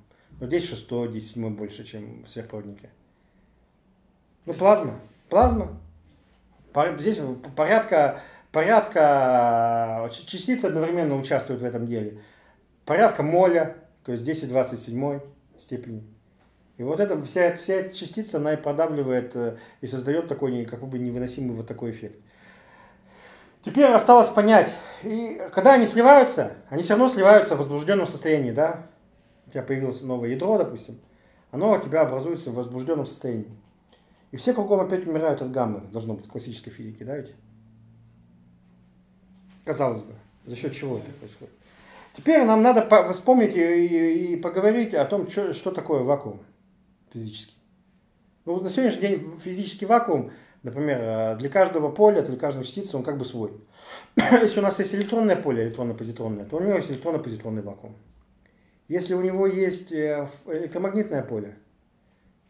ну, здесь шестой, здесь седьмой больше, чем в сверхпроводнике. Ну, плазма. Плазма. Здесь порядка, порядка ч- частиц одновременно участвуют в этом деле. Порядка моля, то есть 10-27 степени. И вот эта вся, вся эта частица, она и продавливает э, и создает такой как бы невыносимый вот такой эффект. Теперь осталось понять, и когда они сливаются, они все равно сливаются в возбужденном состоянии, да? У тебя появилось новое ядро, допустим, оно у тебя образуется в возбужденном состоянии. И все кругом опять умирают от гаммы, должно быть в классической физике, да ведь? Казалось бы, за счет чего это происходит. Теперь нам надо по- вспомнить и, поговорить о том, чё- что такое вакуум физический. Ну, вот на сегодняшний день физический вакуум, например, э, для каждого поля, для каждой частицы, он как бы свой. Если у нас есть электронное поле, электронно-позитронное, то у него есть электронно-позитронный вакуум. Если у него есть э, электромагнитное поле,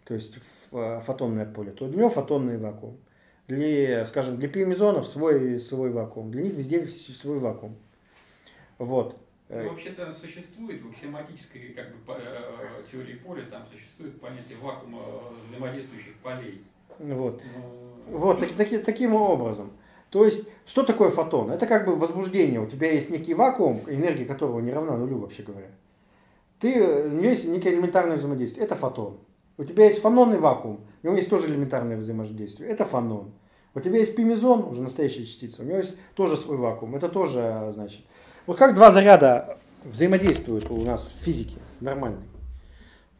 то есть э, фотонное поле, то для него фотонный вакуум. Для, скажем, для пиомезонов свой, свой вакуум, для них везде свой вакуум. Вот. Э, ну, вообще-то существует в аксиоматической как бы, э, теории поля, там существует понятие вакуума э, взаимодействующих полей. Вот. Ну, Вот так- таки- таким образом. То есть, что такое фотон? Это как бы возбуждение. У тебя есть некий вакуум, энергия которого не равна нулю, вообще говоря. Ты, у него есть некое элементарное взаимодействие. Это фотон. У тебя есть фононный вакуум, у него есть тоже элементарное взаимодействие. Это фонон. У тебя есть пимезон, уже настоящая частица, у него есть тоже свой вакуум. Это тоже, а, значит. Вот как два заряда взаимодействуют у нас в физике, нормальной,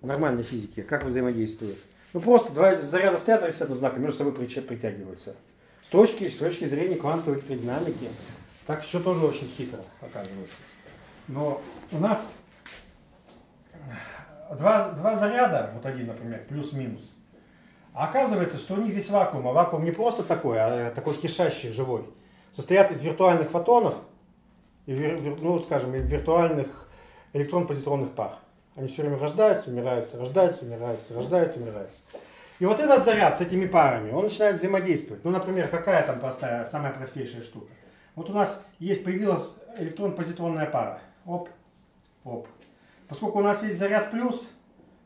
нормальной физике, как взаимодействуют? Ну просто два заряда стоят отрицательного знака, между собой притягиваются. С точки, с точки зрения квантовой электродинамики, так все тоже очень хитро оказывается. Но у нас два, два заряда, вот один, например, плюс-минус, а оказывается, что у них здесь вакуум, а вакуум не просто такой, а такой кишащий, живой. Состоят из виртуальных фотонов, и, ну, скажем, виртуальных электрон-позитронных пар. Они все время рождаются, умираются, рождаются, умираются, рождаются, умираются. И вот этот заряд с этими парами, он начинает взаимодействовать. Ну, например, какая там простая, самая простейшая штука. Вот у нас есть, появилась электрон-позитронная пара. Оп, оп. Поскольку у нас есть заряд плюс,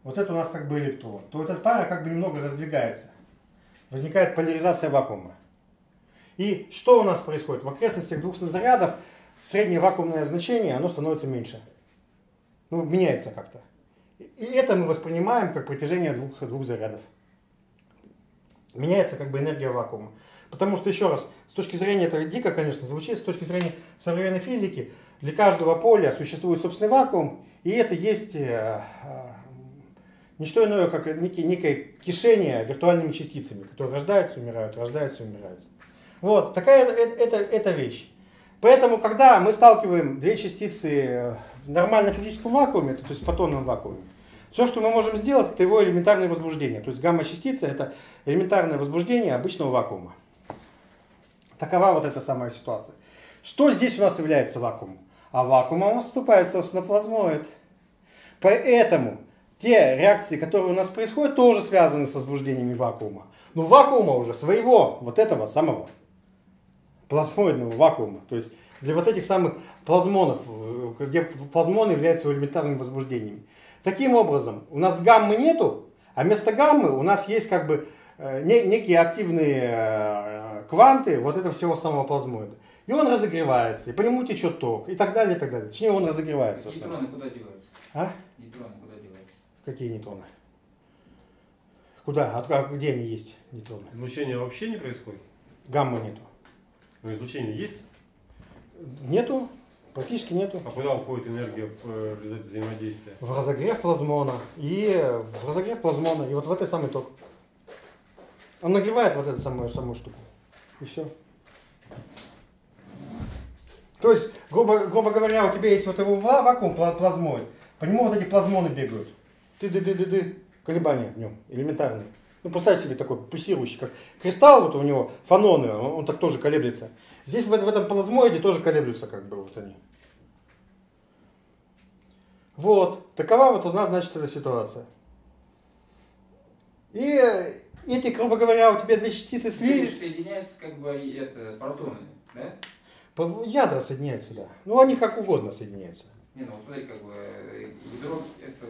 вот это у нас как бы электрон, то эта пара как бы немного раздвигается. Возникает поляризация вакуума. И что у нас происходит? В окрестностях двух зарядов среднее вакуумное значение, оно становится меньше. Ну, меняется как-то. И это мы воспринимаем как притяжение двух, двух зарядов. Меняется как бы энергия вакуума. Потому что, еще раз, с точки зрения, это дико, конечно, звучит, с точки зрения современной физики, для каждого поля существует собственный вакуум, и это есть э, э, не что иное, как некие, некое кишение виртуальными частицами, которые рождаются, умирают, рождаются, умирают. Вот, такая это, это вещь. Поэтому, когда мы сталкиваем две частицы в нормальном физическом вакууме, то есть в фотонном вакууме, все, что мы можем сделать, это его элементарное возбуждение. То есть гамма-частица это элементарное возбуждение обычного вакуума. Такова вот эта самая ситуация. Что здесь у нас является вакуумом? А вакуумом вступает, собственно, плазмоид. Поэтому те реакции, которые у нас происходят, тоже связаны с возбуждениями вакуума. Но вакуума уже своего, вот этого самого плазмоидного вакуума. То есть для вот этих самых плазмонов, э, где плазмон является элементарным возбуждением. Таким образом, у нас гаммы нету, а вместо гаммы у нас есть как бы э, некие активные э, кванты вот этого всего самого плазмоида. И он разогревается, и по нему течет ток, и так далее, и так далее. Точнее, он разогревается. Нейтроны куда деваются? А? Нейтроны куда деваются? Какие нейтроны? Куда? А где они есть, нейтроны? Излучения вообще не происходит? Гаммы нету. Но излучение есть? Нету, практически нету. А куда уходит энергия в результате взаимодействия? В разогрев плазмона. И в разогрев плазмона. И вот в этой самой ток. Он нагревает вот эту самую, самую штуку. И все. То есть, грубо, грубо говоря, у тебя есть вот его вакуум плазмоид. По нему вот эти плазмоны бегают. Ты-ды-ды-ды-ды. Колебания в нем. Элементарные. Ну, представь себе такой пульсирующий, как кристалл, вот у него фаноны, он, он так тоже колеблется. Здесь в, в этом плазмоиде тоже колеблются, как бы, вот они. Вот, такова вот у нас, значит, эта ситуация. И эти, грубо говоря, у тебя две частицы слились. Соединяются, как бы, это, протоны, да? Ядра соединяются, да. Ну, они как угодно соединяются. Не, ну, смотри, как бы, ядро, это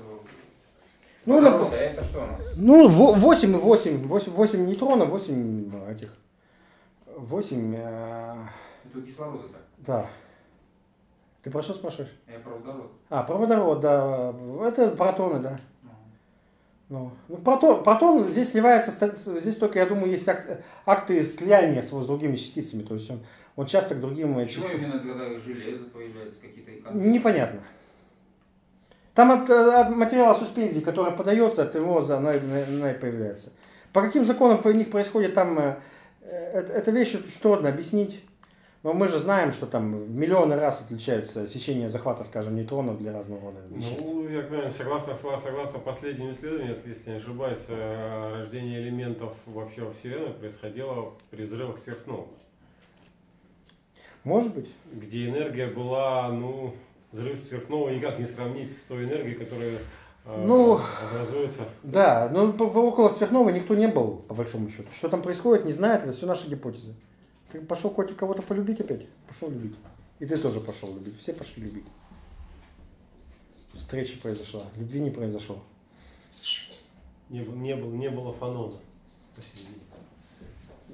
ну, Водорода, на... это что у нас? Ну, 8 и 8, 8, 8 нейтронов, 8 этих, 8... Э... Это кислорода так? Да. Ты про что спрашиваешь? Я про водород. А, про водород, да. Это протоны, да. Ну, ну протон, протон здесь сливается, здесь только, я думаю, есть акты, акты слияния с, с другими частицами. То есть он, он часто к другим Почему частицам... именно когда железо появляется, какие-то... Непонятно. Там от, от материала суспензии, который подается, от его за она, она и появляется. По каким законам у них происходит там, э, это, это вещь что трудно объяснить. Но мы же знаем, что там миллионы раз отличаются сечения захвата, скажем, нейтронов для разного рода веществ. Ну, я понимаю, согласно, согласно последним исследованиям, если не ошибаюсь, э, рождение элементов вообще во Вселенной происходило при взрывах сверхновых. Может быть. Где энергия была, ну, взрыв сверхновой никак не сравнить с той энергией, которая э, ну, образуется. Да, но около сверхновой никто не был, по большому счету. Что там происходит, не знает, это все наши гипотезы. Ты пошел котик кого-то полюбить опять? Пошел любить. И ты тоже пошел любить. Все пошли любить. Встреча произошла. Любви не произошло. Не, не, было, не было фанона посередине.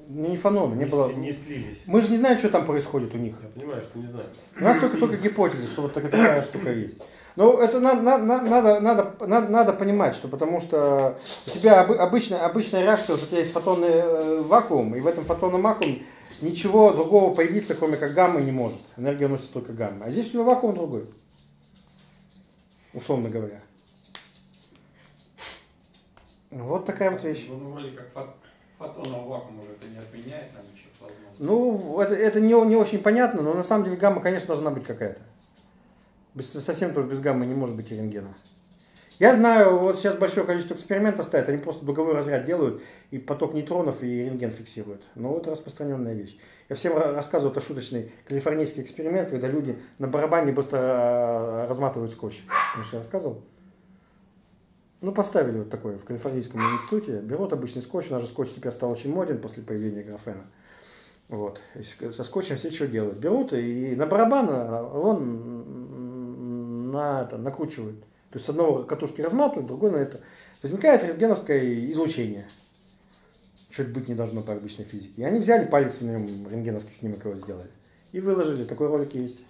Не фанона, не, не было. Не слились. Мы же не знаем, что там происходит у них. Я понимаю, что не знаю. У нас только, только гипотезы, что вот такая штука есть. Но это надо, надо, надо, надо, надо понимать, что потому что у тебя обычная, обычная реакция, вот у тебя есть фотонный э, вакуум, и в этом фотонном вакууме ничего другого появиться, кроме как гаммы, не может. Энергия носит только гамма. А здесь у тебя вакуум другой. Условно говоря. Вот такая вот вещь. Ну, вроде как фотонного вакуума уже это не отменяет, нам еще Ну, это, это не, не очень понятно, но на самом деле гамма, конечно, должна быть какая-то. Совсем тоже без гаммы не может быть рентгена. Я знаю, вот сейчас большое количество экспериментов ставят, они просто дуговой разряд делают, и поток нейтронов и рентген фиксируют. Но вот распространенная вещь. Я всем рассказываю это шуточный калифорнийский эксперимент, когда люди на барабане быстро а, разматывают скотч. Конечно, я рассказывал? Ну, поставили вот такое в Калифорнийском институте. Берут обычный скотч, у нас же скотч теперь стал очень моден после появления графена. Вот. Со скотчем все что делают? Берут и на барабан а, он на это, накручивают. То есть с одного катушки разматывают, другой на это. Возникает рентгеновское излучение. Что-то быть не должно по обычной физике. И они взяли палец в нем, рентгеновский снимок его сделали. И выложили. Такой ролик есть.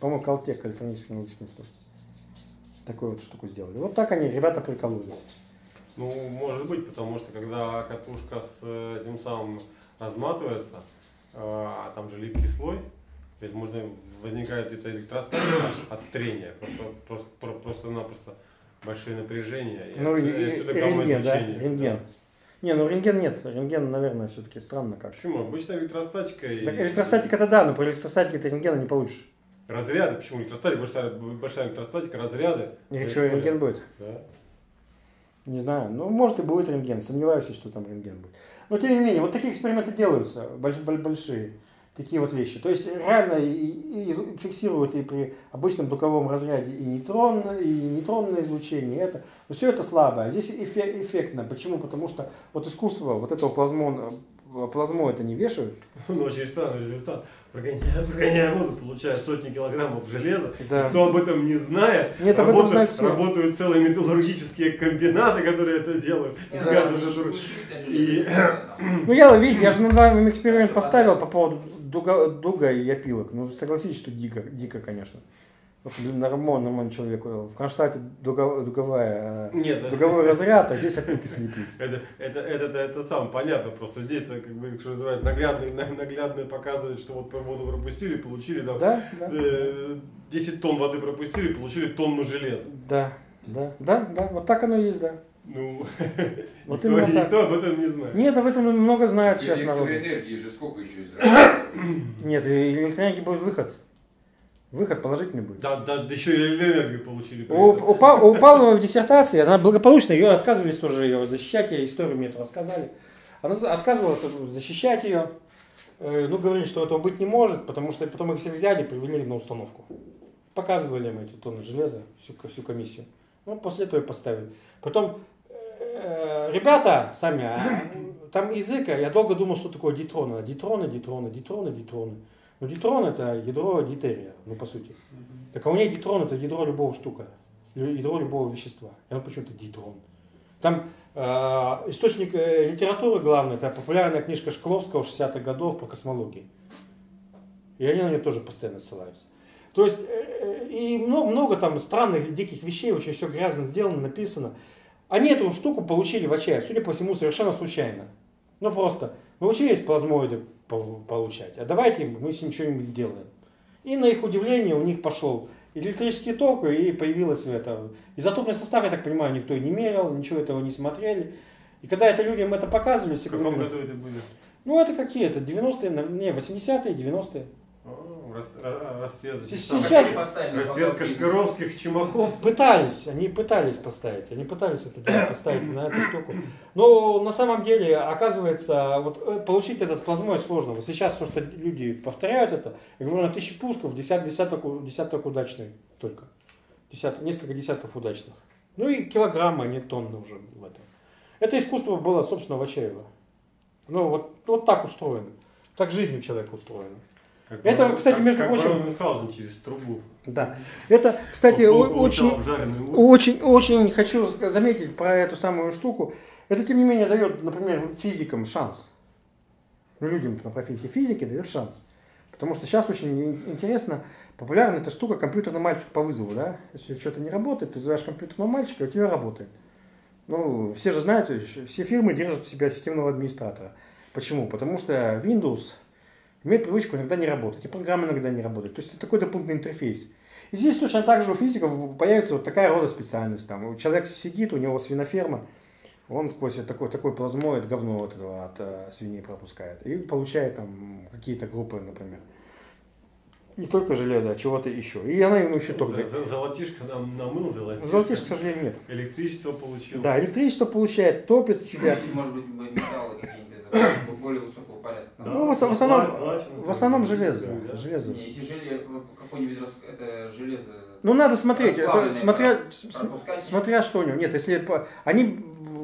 По-моему, Калтек, Калифорнийский аналитический институт. Такую вот штуку сделали. Вот так они, ребята, прикололись. Ну, может быть, потому что когда катушка с э, этим самым разматывается, э, а там же липкий слой, то есть можно возникает где-то электростатика от трения, просто, просто, просто-напросто большое напряжение. И ну, отсюда, и, отсюда и рентген, да, рентген. Да. Не, ну рентген нет. Рентген, наверное, все-таки странно как. Почему? Обычно электростатика и... Так, электростатика это да, но при электростатике ты рентгена не получишь. Разряды, почему электростатика, большая, большая электростатика, разряды. И что, рентген будет? Да. Не знаю. Ну, может и будет рентген. Сомневаюсь, что там рентген будет. Но тем не менее, вот такие эксперименты делаются, большие такие вот вещи. То есть реально и, и фиксируют и при обычном дуговом разряде и нейтронное, и нейтронное излучение, это, но все это слабое. Здесь эффектно. Почему? Потому что вот искусство вот этого плазмона, плазмо это не вешают. Ну, очень странный результат. Прогоняя, прогоняя воду, получая сотни килограммов железа. Да. Кто об этом не знает, Нет, об работают, этом знают все. работают целые металлургические комбинаты, которые это делают. Да. Гаджеты. И... Ну я, видите, я же на вами эксперимент поставил по поводу дуга, дуга и опилок. Ну, согласитесь, что дико, дико, конечно. Нормальный, нормальный человек. В Кронштадте дуговая, дуговая, Нет, дуговой разряд, а здесь опилки слиплись. Это, это, это, это, это сам понятно, просто здесь, как бы, что называется, наглядно, наглядно показывает, что вот воду пропустили, получили там, да, да. 10 тонн воды пропустили, получили тонну железа. Да, да, да, да, вот так оно и есть, да. Ну, вот никто, именно никто об этом не знает. Нет, об этом много знают сейчас народ. Электроэнергии же сколько еще из Нет, электроэнергии будет выход. Выход положительный будет. Да, да, да еще и энергию получили. У, у, у Павлова в диссертации, она благополучно, ее отказывались тоже ее защищать, я историю мне это рассказали. Она отказывалась защищать ее. Э, ну, говорили, что этого быть не может, потому что потом их все взяли, привели на установку. Показывали им эти тонны железа, всю, всю комиссию. Ну, после этого и поставили. Потом Э, ребята сами, а, там язык, я долго думал, что такое дитроны. Дитроны, дитроны, дитроны, дитроны. Но дитрон это ядро дитерия, ну по сути. Так а у меня дитрон это ядро любого штука, ядро любого вещества. И он почему-то дитрон. Там э, источник э, литературы главный, это популярная книжка Шкловского 60-х годов по космологии. И они на нее тоже постоянно ссылаются. То есть, э, э и много, много там странных, диких вещей, очень все грязно сделано, написано. Они эту штуку получили в АЧ, судя по всему, совершенно случайно. Ну просто научились плазмоиды получать, а давайте мы с ним что-нибудь сделаем. И на их удивление у них пошел электрический ток, и появилось это. Изотопный состав, я так понимаю, никто не мерил, ничего этого не смотрели. И когда это людям это показывали, все В каком году это были? Ну, это какие-то, 90-е, не, 80-е, 90-е. Расцвет, Сейчас расцвет кашпировских чумаков. Пытались, они пытались поставить, они пытались это дело поставить на эту штуку. Но на самом деле, оказывается, вот э, получить этот плазмой сложно. Вот сейчас то, что люди повторяют это, я говорю, на тысячи пусков десят, десяток, десяток удачный только. Десят, несколько десятков удачных. Ну и килограммы, а не тонны уже в этом. Это искусство было, собственно, Вачаева. Ну вот, вот так устроено. Так жизнь у человека устроена. Как это, бы, кстати, между как прочим... через трубу. Да. Это, кстати, очень, очень, очень хочу заметить про эту самую штуку. Это, тем не менее, дает, например, физикам шанс. Людям на профессии физики дает шанс. Потому что сейчас очень интересно, популярна эта штука компьютерный мальчик по вызову, да? Если что-то не работает, ты называешь компьютерного мальчика, и у тебя работает. Ну, все же знают, все фирмы держат себя системного администратора. Почему? Потому что Windows имеет привычку иногда не работать, и программа иногда не работает. То есть это такой дополнительный интерфейс. И здесь точно так же у физиков появится вот такая рода специальность. Там, человек сидит, у него свиноферма, он сквозь такой, такой плазмоид говно вот этого от э, свиней пропускает. И получает там какие-то группы, например. Не только железо, а чего-то еще. И она ему еще только... Золотишко нам намыл, золотишко. Золотишко, к сожалению, нет. Электричество получил. Да, электричество получает, топит себя. Может быть, металлы какие-то более высокого порядка. Ну, в, основном, в основном железо. железо. Не, если желе, какой-нибудь это железо ну, надо смотреть, это, смотря, смотря что у него. Нет, если они,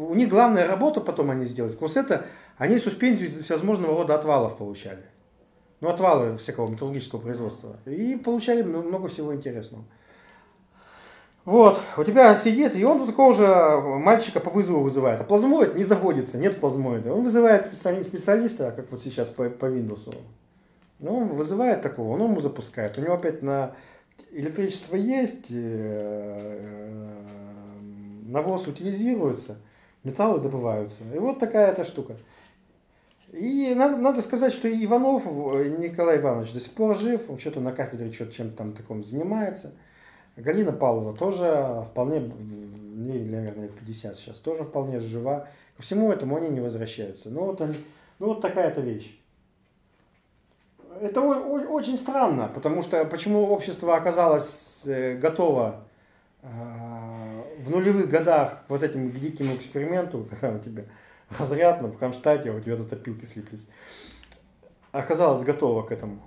у них главная работа потом они сделали. Сквозь это они суспензию из всевозможного рода отвалов получали. Ну, отвалы всякого металлургического производства. И получали много всего интересного. Вот, у тебя сидит, и он вот такого же мальчика по вызову вызывает. А плазмоид не заводится, нет плазмоида. Он вызывает специалиста, как вот сейчас по, по Windows. Ну, он вызывает такого, он ему запускает. У него опять на электричество есть, э, навоз утилизируется, металлы добываются. И вот такая эта штука. И надо, надо сказать, что Иванов Николай Иванович до сих пор жив, он что-то на кафедре что-то чем-то там таком занимается. Галина Павлова тоже вполне, ей, наверное, 50 сейчас, тоже вполне жива. Ко всему этому они не возвращаются. Ну вот, они, ну, вот такая-то вещь это очень странно, потому что почему общество оказалось э, готово э, в нулевых годах вот этим к дикому эксперименту, когда у тебя разрядно в Кронштадте, у тебя тут опилки слиплись, оказалось готово к этому.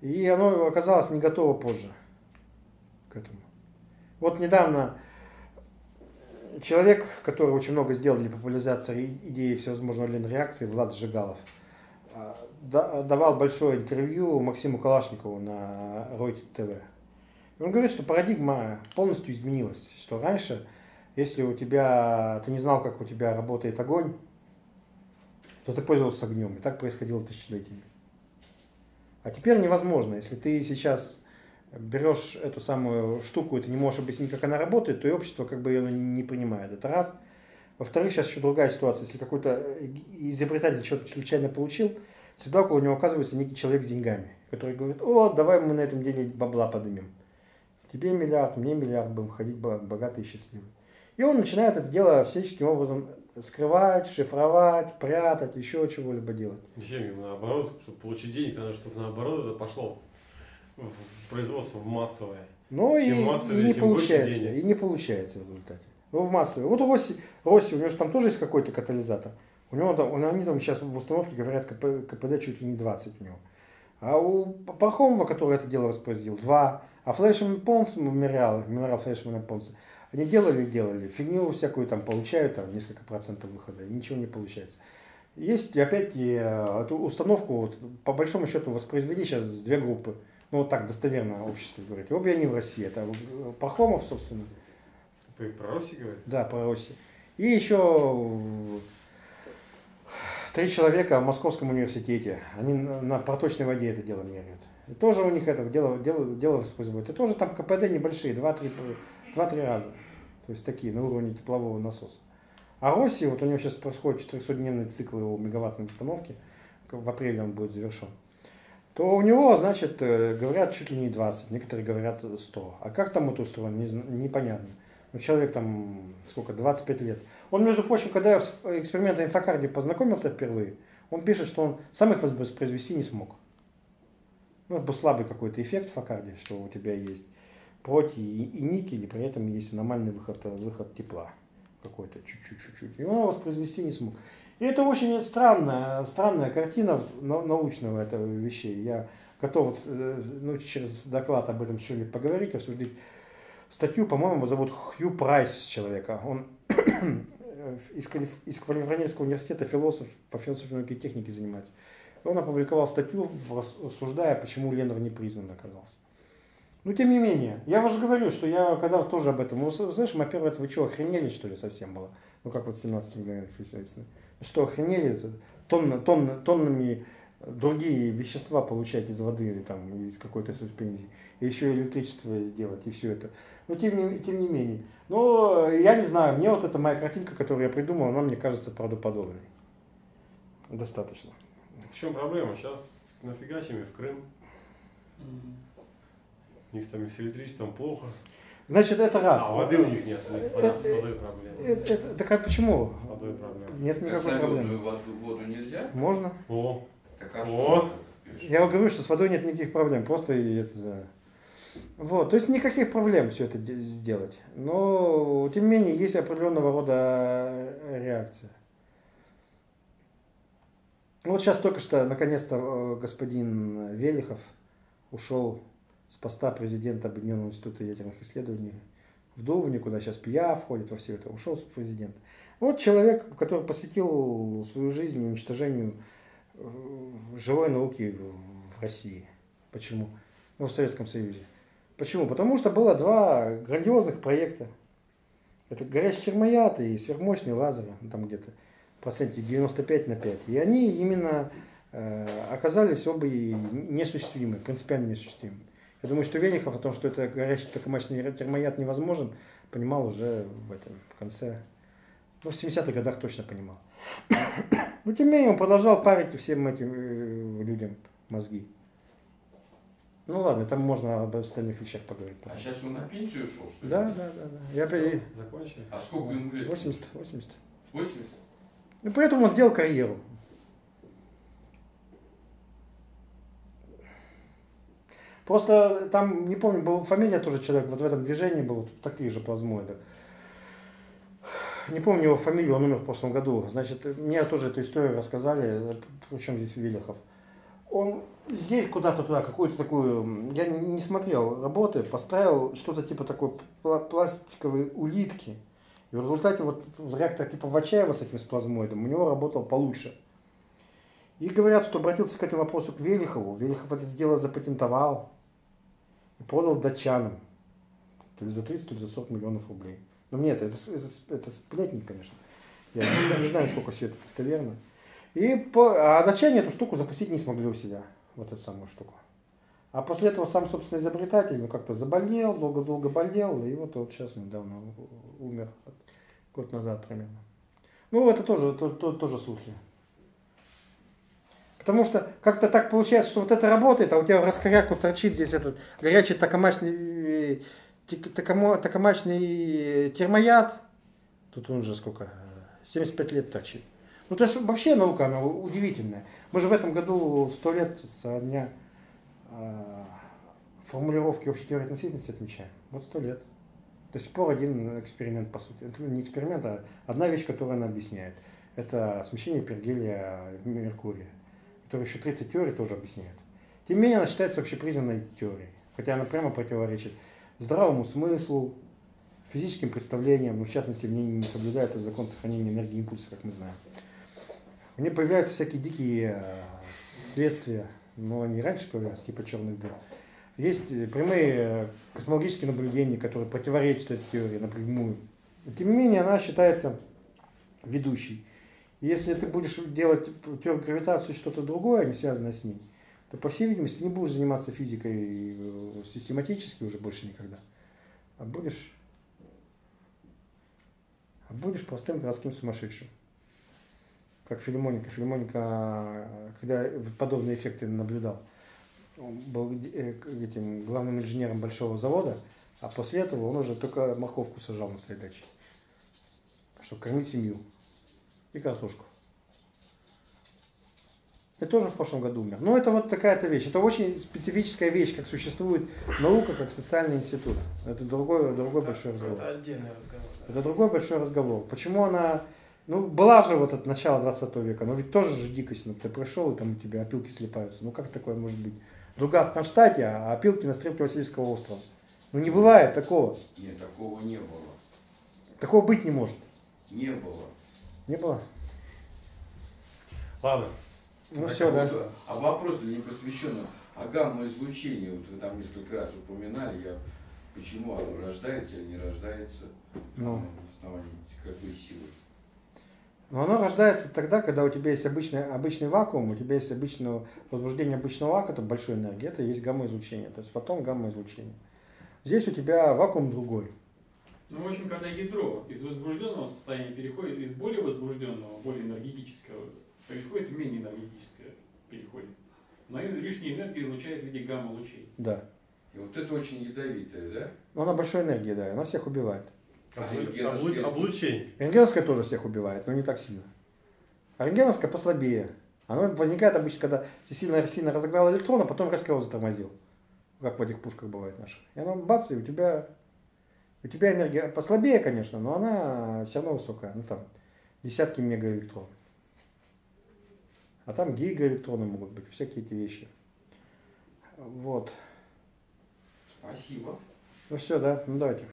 И оно оказалось не готово позже. Вот недавно человек, который очень много сделал для популяризации идеи всевозможного реакции, Влад Жигалов – давал большое интервью Максиму Калашникову на Ройте ТВ. Он говорит, что парадигма полностью изменилась, что раньше, если у тебя, ты не знал, как у тебя работает огонь, то ты пользовался огнем, и так происходило тысячелетиями. А теперь невозможно, если ты сейчас берешь эту самую штуку, и ты не можешь объяснить, как она работает, то и общество как бы ее не принимает. Это раз. Во-вторых, сейчас еще другая ситуация. Если какой-то изобретатель что-то случайно получил, всегда около него оказывается некий человек с деньгами, который говорит, о, давай мы на этом деле бабла поднимем. Тебе миллиард, мне миллиард, будем ходить богатый и счастливый. И он начинает это дело всяческим образом скрывать, шифровать, прятать, еще чего-либо делать. Зачем наоборот, чтобы получить денег, надо, чтобы наоборот это пошло в производство в массовое. Ну и, массовее, и не получается, и не получается в результате. Ну, в массовое. Вот Росси, Росси, у него же там тоже есть какой-то катализатор. У него там, они там сейчас в установке говорят, КП, КПД чуть ли не 20 у него. А у Пахомова, который это дело воспроизводил, 2. А Флешем Понс, мемориал, мемориал Флешем Понса, они делали, делали, фигню всякую там получают, там несколько процентов выхода, и ничего не получается. Есть опять и, э, эту установку, вот, по большому счету, воспроизвели сейчас две группы. Ну, вот так достоверно общество говорит. Обе они в России. Это Пахомов, собственно. Вы про Россию говорите? Да, про Россию. И еще Три человека в Московском университете, они на, на проточной воде это дело меряют. И тоже у них это дело, дело, дело воспроизводят. И тоже там КПД небольшие, 2-3 раза. То есть такие, на уровне теплового насоса. А Россия, вот у него сейчас происходит 400-дневный цикл его мегаваттной установки, в апреле он будет завершен, то у него, значит, э, говорят чуть ли не 20, некоторые говорят 100. А как там это устроено, непонятно. Ну, человек там, сколько, 25 лет. Он, между прочим, когда я с экспериментом инфокарди познакомился впервые, он пишет, что он сам их воспроизвести не смог. Ну, это был слабый какой-то эффект в фокарде, что у тебя есть проти и, и никель, и при этом есть нормальный выход, выход тепла какой-то, чуть-чуть, чуть-чуть. И он его воспроизвести не смог. И это очень странная, странная картина научного этого вещей. Я готов э, ну, через доклад об этом сегодня поговорить, обсудить статью, по-моему, его зовут Хью Прайс человека. Он из, Калифорнийского университета философ по философии науки и техники занимается. Он опубликовал статью, рассуждая, почему Леннер не признан оказался. Но тем не менее, я уже говорю, что я когда тоже об этом, ну, знаешь, мы первый раз, вы что, охренели, что ли, совсем было? Ну, как вот 17 мгновенных естественно. Что, охренели? Тонна, тонна, тоннами другие вещества получать из воды или там из какой-то суспензии. И еще электричество делать, и все это. Но тем не, тем не менее. Но я не знаю, мне вот эта моя картинка, которую я придумал, она мне кажется правдоподобной. Достаточно. В чем проблема? Сейчас нафигачими в Крым. У них там с электричеством плохо. Значит, это раз. А воды у них нет, у них понятно, с водой проблема. Это, это- так а почему? С водой проблема. Нет никакой Соленую проблемы. воду, воду нельзя? Можно. О, Так а О. Я вам говорю, что с водой нет никаких проблем, просто и это за... Вот, то есть никаких проблем все это де- сделать. Но, тем не менее, есть определенного рода реакция. Вот сейчас только что, наконец-то, э, господин Велихов ушел с поста президента Объединенного института ядерных исследований в Дубне, куда сейчас ПИА входит во все это, ушел с президента. Вот человек, который посвятил свою жизнь уничтожению э, живой науки в России. Почему? Ну, в Советском Союзе. Почему? Потому что было два грандиозных проекта. Это горячий термояд и сверхмощные лазеры, ну, там где-то проценте 95 на 5. И они именно э, оказались оба несуществимы, принципиально несуществимы. Я думаю, что Велихов о том, что это горячий токомачный термояд невозможен, понимал уже в этом, в конце, ну, в 70-х годах точно понимал. Но тем не менее он продолжал парить всем этим э, людям мозги. Ну ладно, там можно об остальных вещах поговорить. А потом. сейчас он на пенсию ушел, что ли? Да, да, да, да. Я при- закончили? А сколько ему лет? 80, 80. 80? И поэтому он сделал карьеру. Просто там, не помню, была фамилия тоже человек, вот в этом движении был, вот такие же плазмоиды. Не помню его фамилию, он умер в прошлом году. Значит, мне тоже эту историю рассказали, причем здесь Велихов. Он здесь куда-то туда, какую-то такую, я не смотрел работы, поставил что-то типа такой пла- пластиковой улитки. И в результате вот реактор типа Вачаева с этим с плазмоидом у него работал получше. И говорят, что обратился к этому вопросу к Велихову. Велихов это дело запатентовал продал датчанам. То ли за 30, то ли за 40 миллионов рублей. Но мне это, это, это, это сплетни, конечно. Я не знаю, не знаю, сколько все это достоверно. И по, а датчане эту штуку запустить не смогли у себя, вот эту самую штуку. А после этого сам, собственно, изобретатель, ну, как-то заболел, долго-долго болел, и вот, вот сейчас недавно умер, год назад примерно. Ну, это тоже, то- то- тоже слухи. Потому что как-то так получается, что вот это работает, а у тебя в раскоряку торчит здесь этот горячий токомачный, э, токомо- токомачный термояд. Тут он же сколько, э, 75 лет торчит. Ну, то есть вообще наука, она удивительная. Мы же в этом году 100 лет со дня э, формулировки общей теории относительности отмечаем. Вот 100 лет. До сих пор один эксперимент, по сути. Это не эксперимент, а одна вещь, которую она объясняет. Это смещение пергелия Меркурия, который еще 30 теорий тоже объясняет. Тем не менее, она считается общепризнанной теорией, хотя она прямо противоречит здравому смыслу, физическим представлениям, ну, в частности, в ней не соблюдается закон сохранения энергии импульса, как мы знаем. В ней появляются всякие дикие э, следствия, но они раньше появлялись, типа черных дыр. Есть э, прямые э, космологические наблюдения, которые противоречат этой теории напрямую. Тем не менее, она считается ведущей. Если ты будешь делать теорию гравитации что-то другое, не связанное с ней, то, по всей видимости, не будешь заниматься физикой э, систематически уже больше никогда, а будешь, а будешь простым городским сумасшедшим. Как Филимоника. Филимоника, э, когда подобные эффекты наблюдал, он был э, этим главным инженером большого завода, а после этого он уже только морковку сажал на своей даче, чтобы кормить семью и картошку. Я тоже в прошлом году умер. Но это вот такая-то вещь. Это очень специфическая вещь, как существует наука, как социальный институт. Это другой, другой большой разговор. Это отдельный разговор. да. Это другой большой разговор. Почему она... Ну, была же вот от начала 20 века, но ведь тоже же дикость. Ну, ты пришел, и там у тебя опилки слипаются. Ну, как такое может быть? Дуга в Кронштадте, а опилки на стрелке Васильевского острова. Ну, не бывает такого. Нет, такого не было. Такого быть не может. Не было. Не было? Ладно. Ну, Так, все, а да. вот, а вопрос для непосвященного. А гамма-излучение, вот вы там несколько раз упоминали, я, почему оно рождается или не рождается, Ну. на основании какой силы? Но оно рождается тогда, когда у тебя есть обычный, обычный вакуум, у тебя есть обычное возбуждение обычного вакуума, это большой энергии, это есть гамма-излучение, то есть фотон гамма-излучение. Здесь у тебя вакуум другой. Ну, в общем, когда ядро из возбужденного состояния переходит из более возбужденного, более энергетического, переходит в менее энергетическое, переходит. Но и лишнюю энергию излучает в виде гамма-лучей. Да. И вот это очень ядовитое, да? Но она большой энергии, да, она всех убивает. А облу- Облучение. Рентгеновская тоже всех убивает, но не так сильно. А рентгеновская послабее. Оно возникает обычно, когда ты сильно, сильно разогнал электрон, а потом резко его затормозил. Как в этих пушках бывает наших. И оно бац, и у тебя, у тебя энергия послабее, конечно, но она все равно высокая. Ну там десятки мегаэлектрон. А там гигаэлектроны могут быть, всякие эти вещи. Вот. Спасибо. Ну все, да, ну давайте.